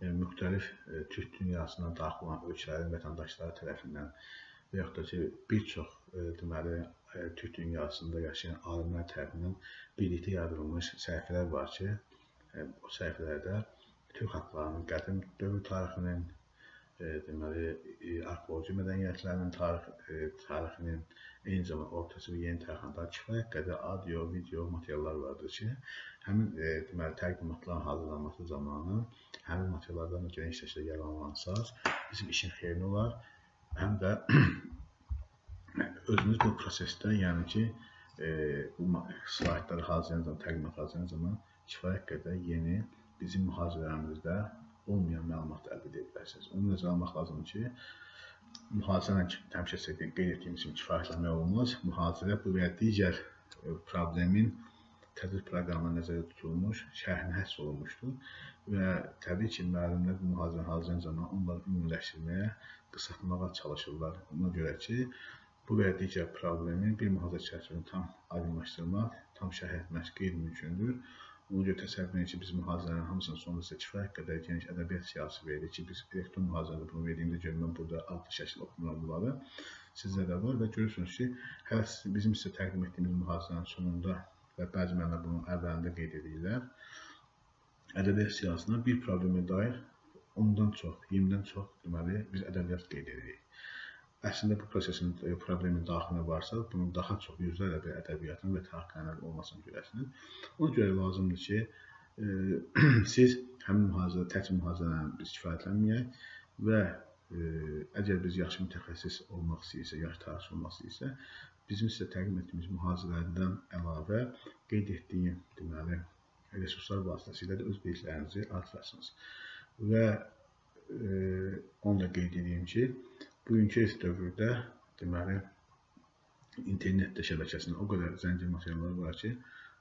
müxtəlif e, türk dünyasına daxil olan ölkələrin vətəndaşları tərəfindən və yaxud da ki, bir çox e, deməli e, türk dünyasında yaşayan alimlər tərəfindən birlikdə yaradılmış səhifələr var ki, o səhifələrdə türk xalqlarının qədim dövr tarixinin, deməli arxeoloji mədəniyyətlərinin tarix, tarixinin eyni zamanda ortası və yeni tarixində kifayət qədər audio, video materiallar vardır ki, həmin e, deməli təqdimatların hazırlanması zamanı həmin materiallardan geniş şəkildə yararlansanız, bizim işin xeyrinə olar. Həm də [clears throat] özünüz bu prosesdə, yəni ki, e, bu slaytları hazırlayan zaman, təqdimat hazırlayan zaman kifayət qədər yeni bizim mühazirələrimizdə olmayan məlumat əldə edə bilərsiniz. Onu nəzərə almaq lazımdır ki, mühazirə həmişə qeyd etdiyimiz kimi kifayətlənmək olmaz. Mühazirə bu və digər e, problemin tədris proqramına nəzərdə tutulmuş, şərhinə həsr olunmuşdur və təbii ki, müəllimlər bu mühazirəni hazırlayan zaman onları ümumiləşdirməyə, qısaltmağa çalışırlar. Ona görə ki, bu və digər problemi bir mühazirə çərçivəsində tam aydınlaşdırmaq, tam şərh etmək qeyri-mümkündür. Ona görə təsəvvür edin ki, biz mühazirələrin hamısının sonunda sizə kifayət qədər geniş ədəbiyyat siyasi veririk ki, biz elektron mühazirədə bunu verdiyimdə görə mən burada adlı şəkildə oxumuram bunları. Sizdə də var və görürsünüz ki, hələ bizim sizə təqdim etdiyimiz mühazirənin sonunda və bəzi mənlər bunun əvvəlində qeyd edirlər. Ədəbiyyat siyasına bir problemə dair ondan çox, 20-dən çox deməli biz ədəbiyyat qeyd edirik əslində bu prosesin e, problemin daxilində varsa, bunun daha çox yüzlərlə bir ədəbiyyatın və tarix qaynaqları olmasını görəsiniz. Ona görə lazımdır ki, e, [clears throat] siz həmin mühazirə, təcrid mühazirələrini biz kifayətlənməyək və e, əgər biz yaxşı mütəxəssis olmaq istəyirsə, yaxşı tarixçi olmaq istəyirsə, bizim sizə təqdim etdiyimiz mühazirələrdən əlavə qeyd etdiyim deməli resurslar vasitəsilə də öz biliklərinizi artırasınız. Və e, onu da qeyd edeyim ki, Bugünkü dövrdə deməli internetdə şəbəkəsində o qədər zəngin materiallar var ki,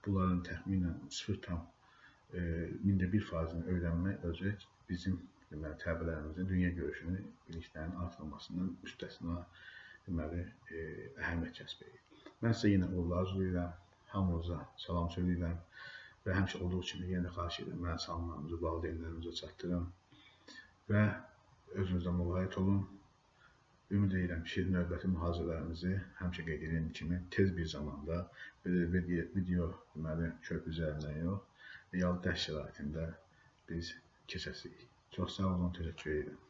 bunların təxminən 0 e, mində 1%-ni öyrənmək özü bizim deməli təbəələrimizin dünya görüşünü, biliklərinin artırılmasından müstəsna deməli e, əhəmiyyət kəsb edir. Mən sizə yenə uğurlar arzulayıram, hamınıza salam söyləyirəm və həmişə olduğu kimi yenə xahiş edirəm, mən salamlarımızı valideynlərimizə çatdırın və özünüzdən müğayət olun ümid edirəm ki, növbəti mühazirələrimizi həmişə qeyd etdiyim kimi tez bir zamanda video, video deməli körpü üzərindən yox, real dərs şəraitində biz keçəcəyik. Çox sağ olun, təşəkkür edirəm.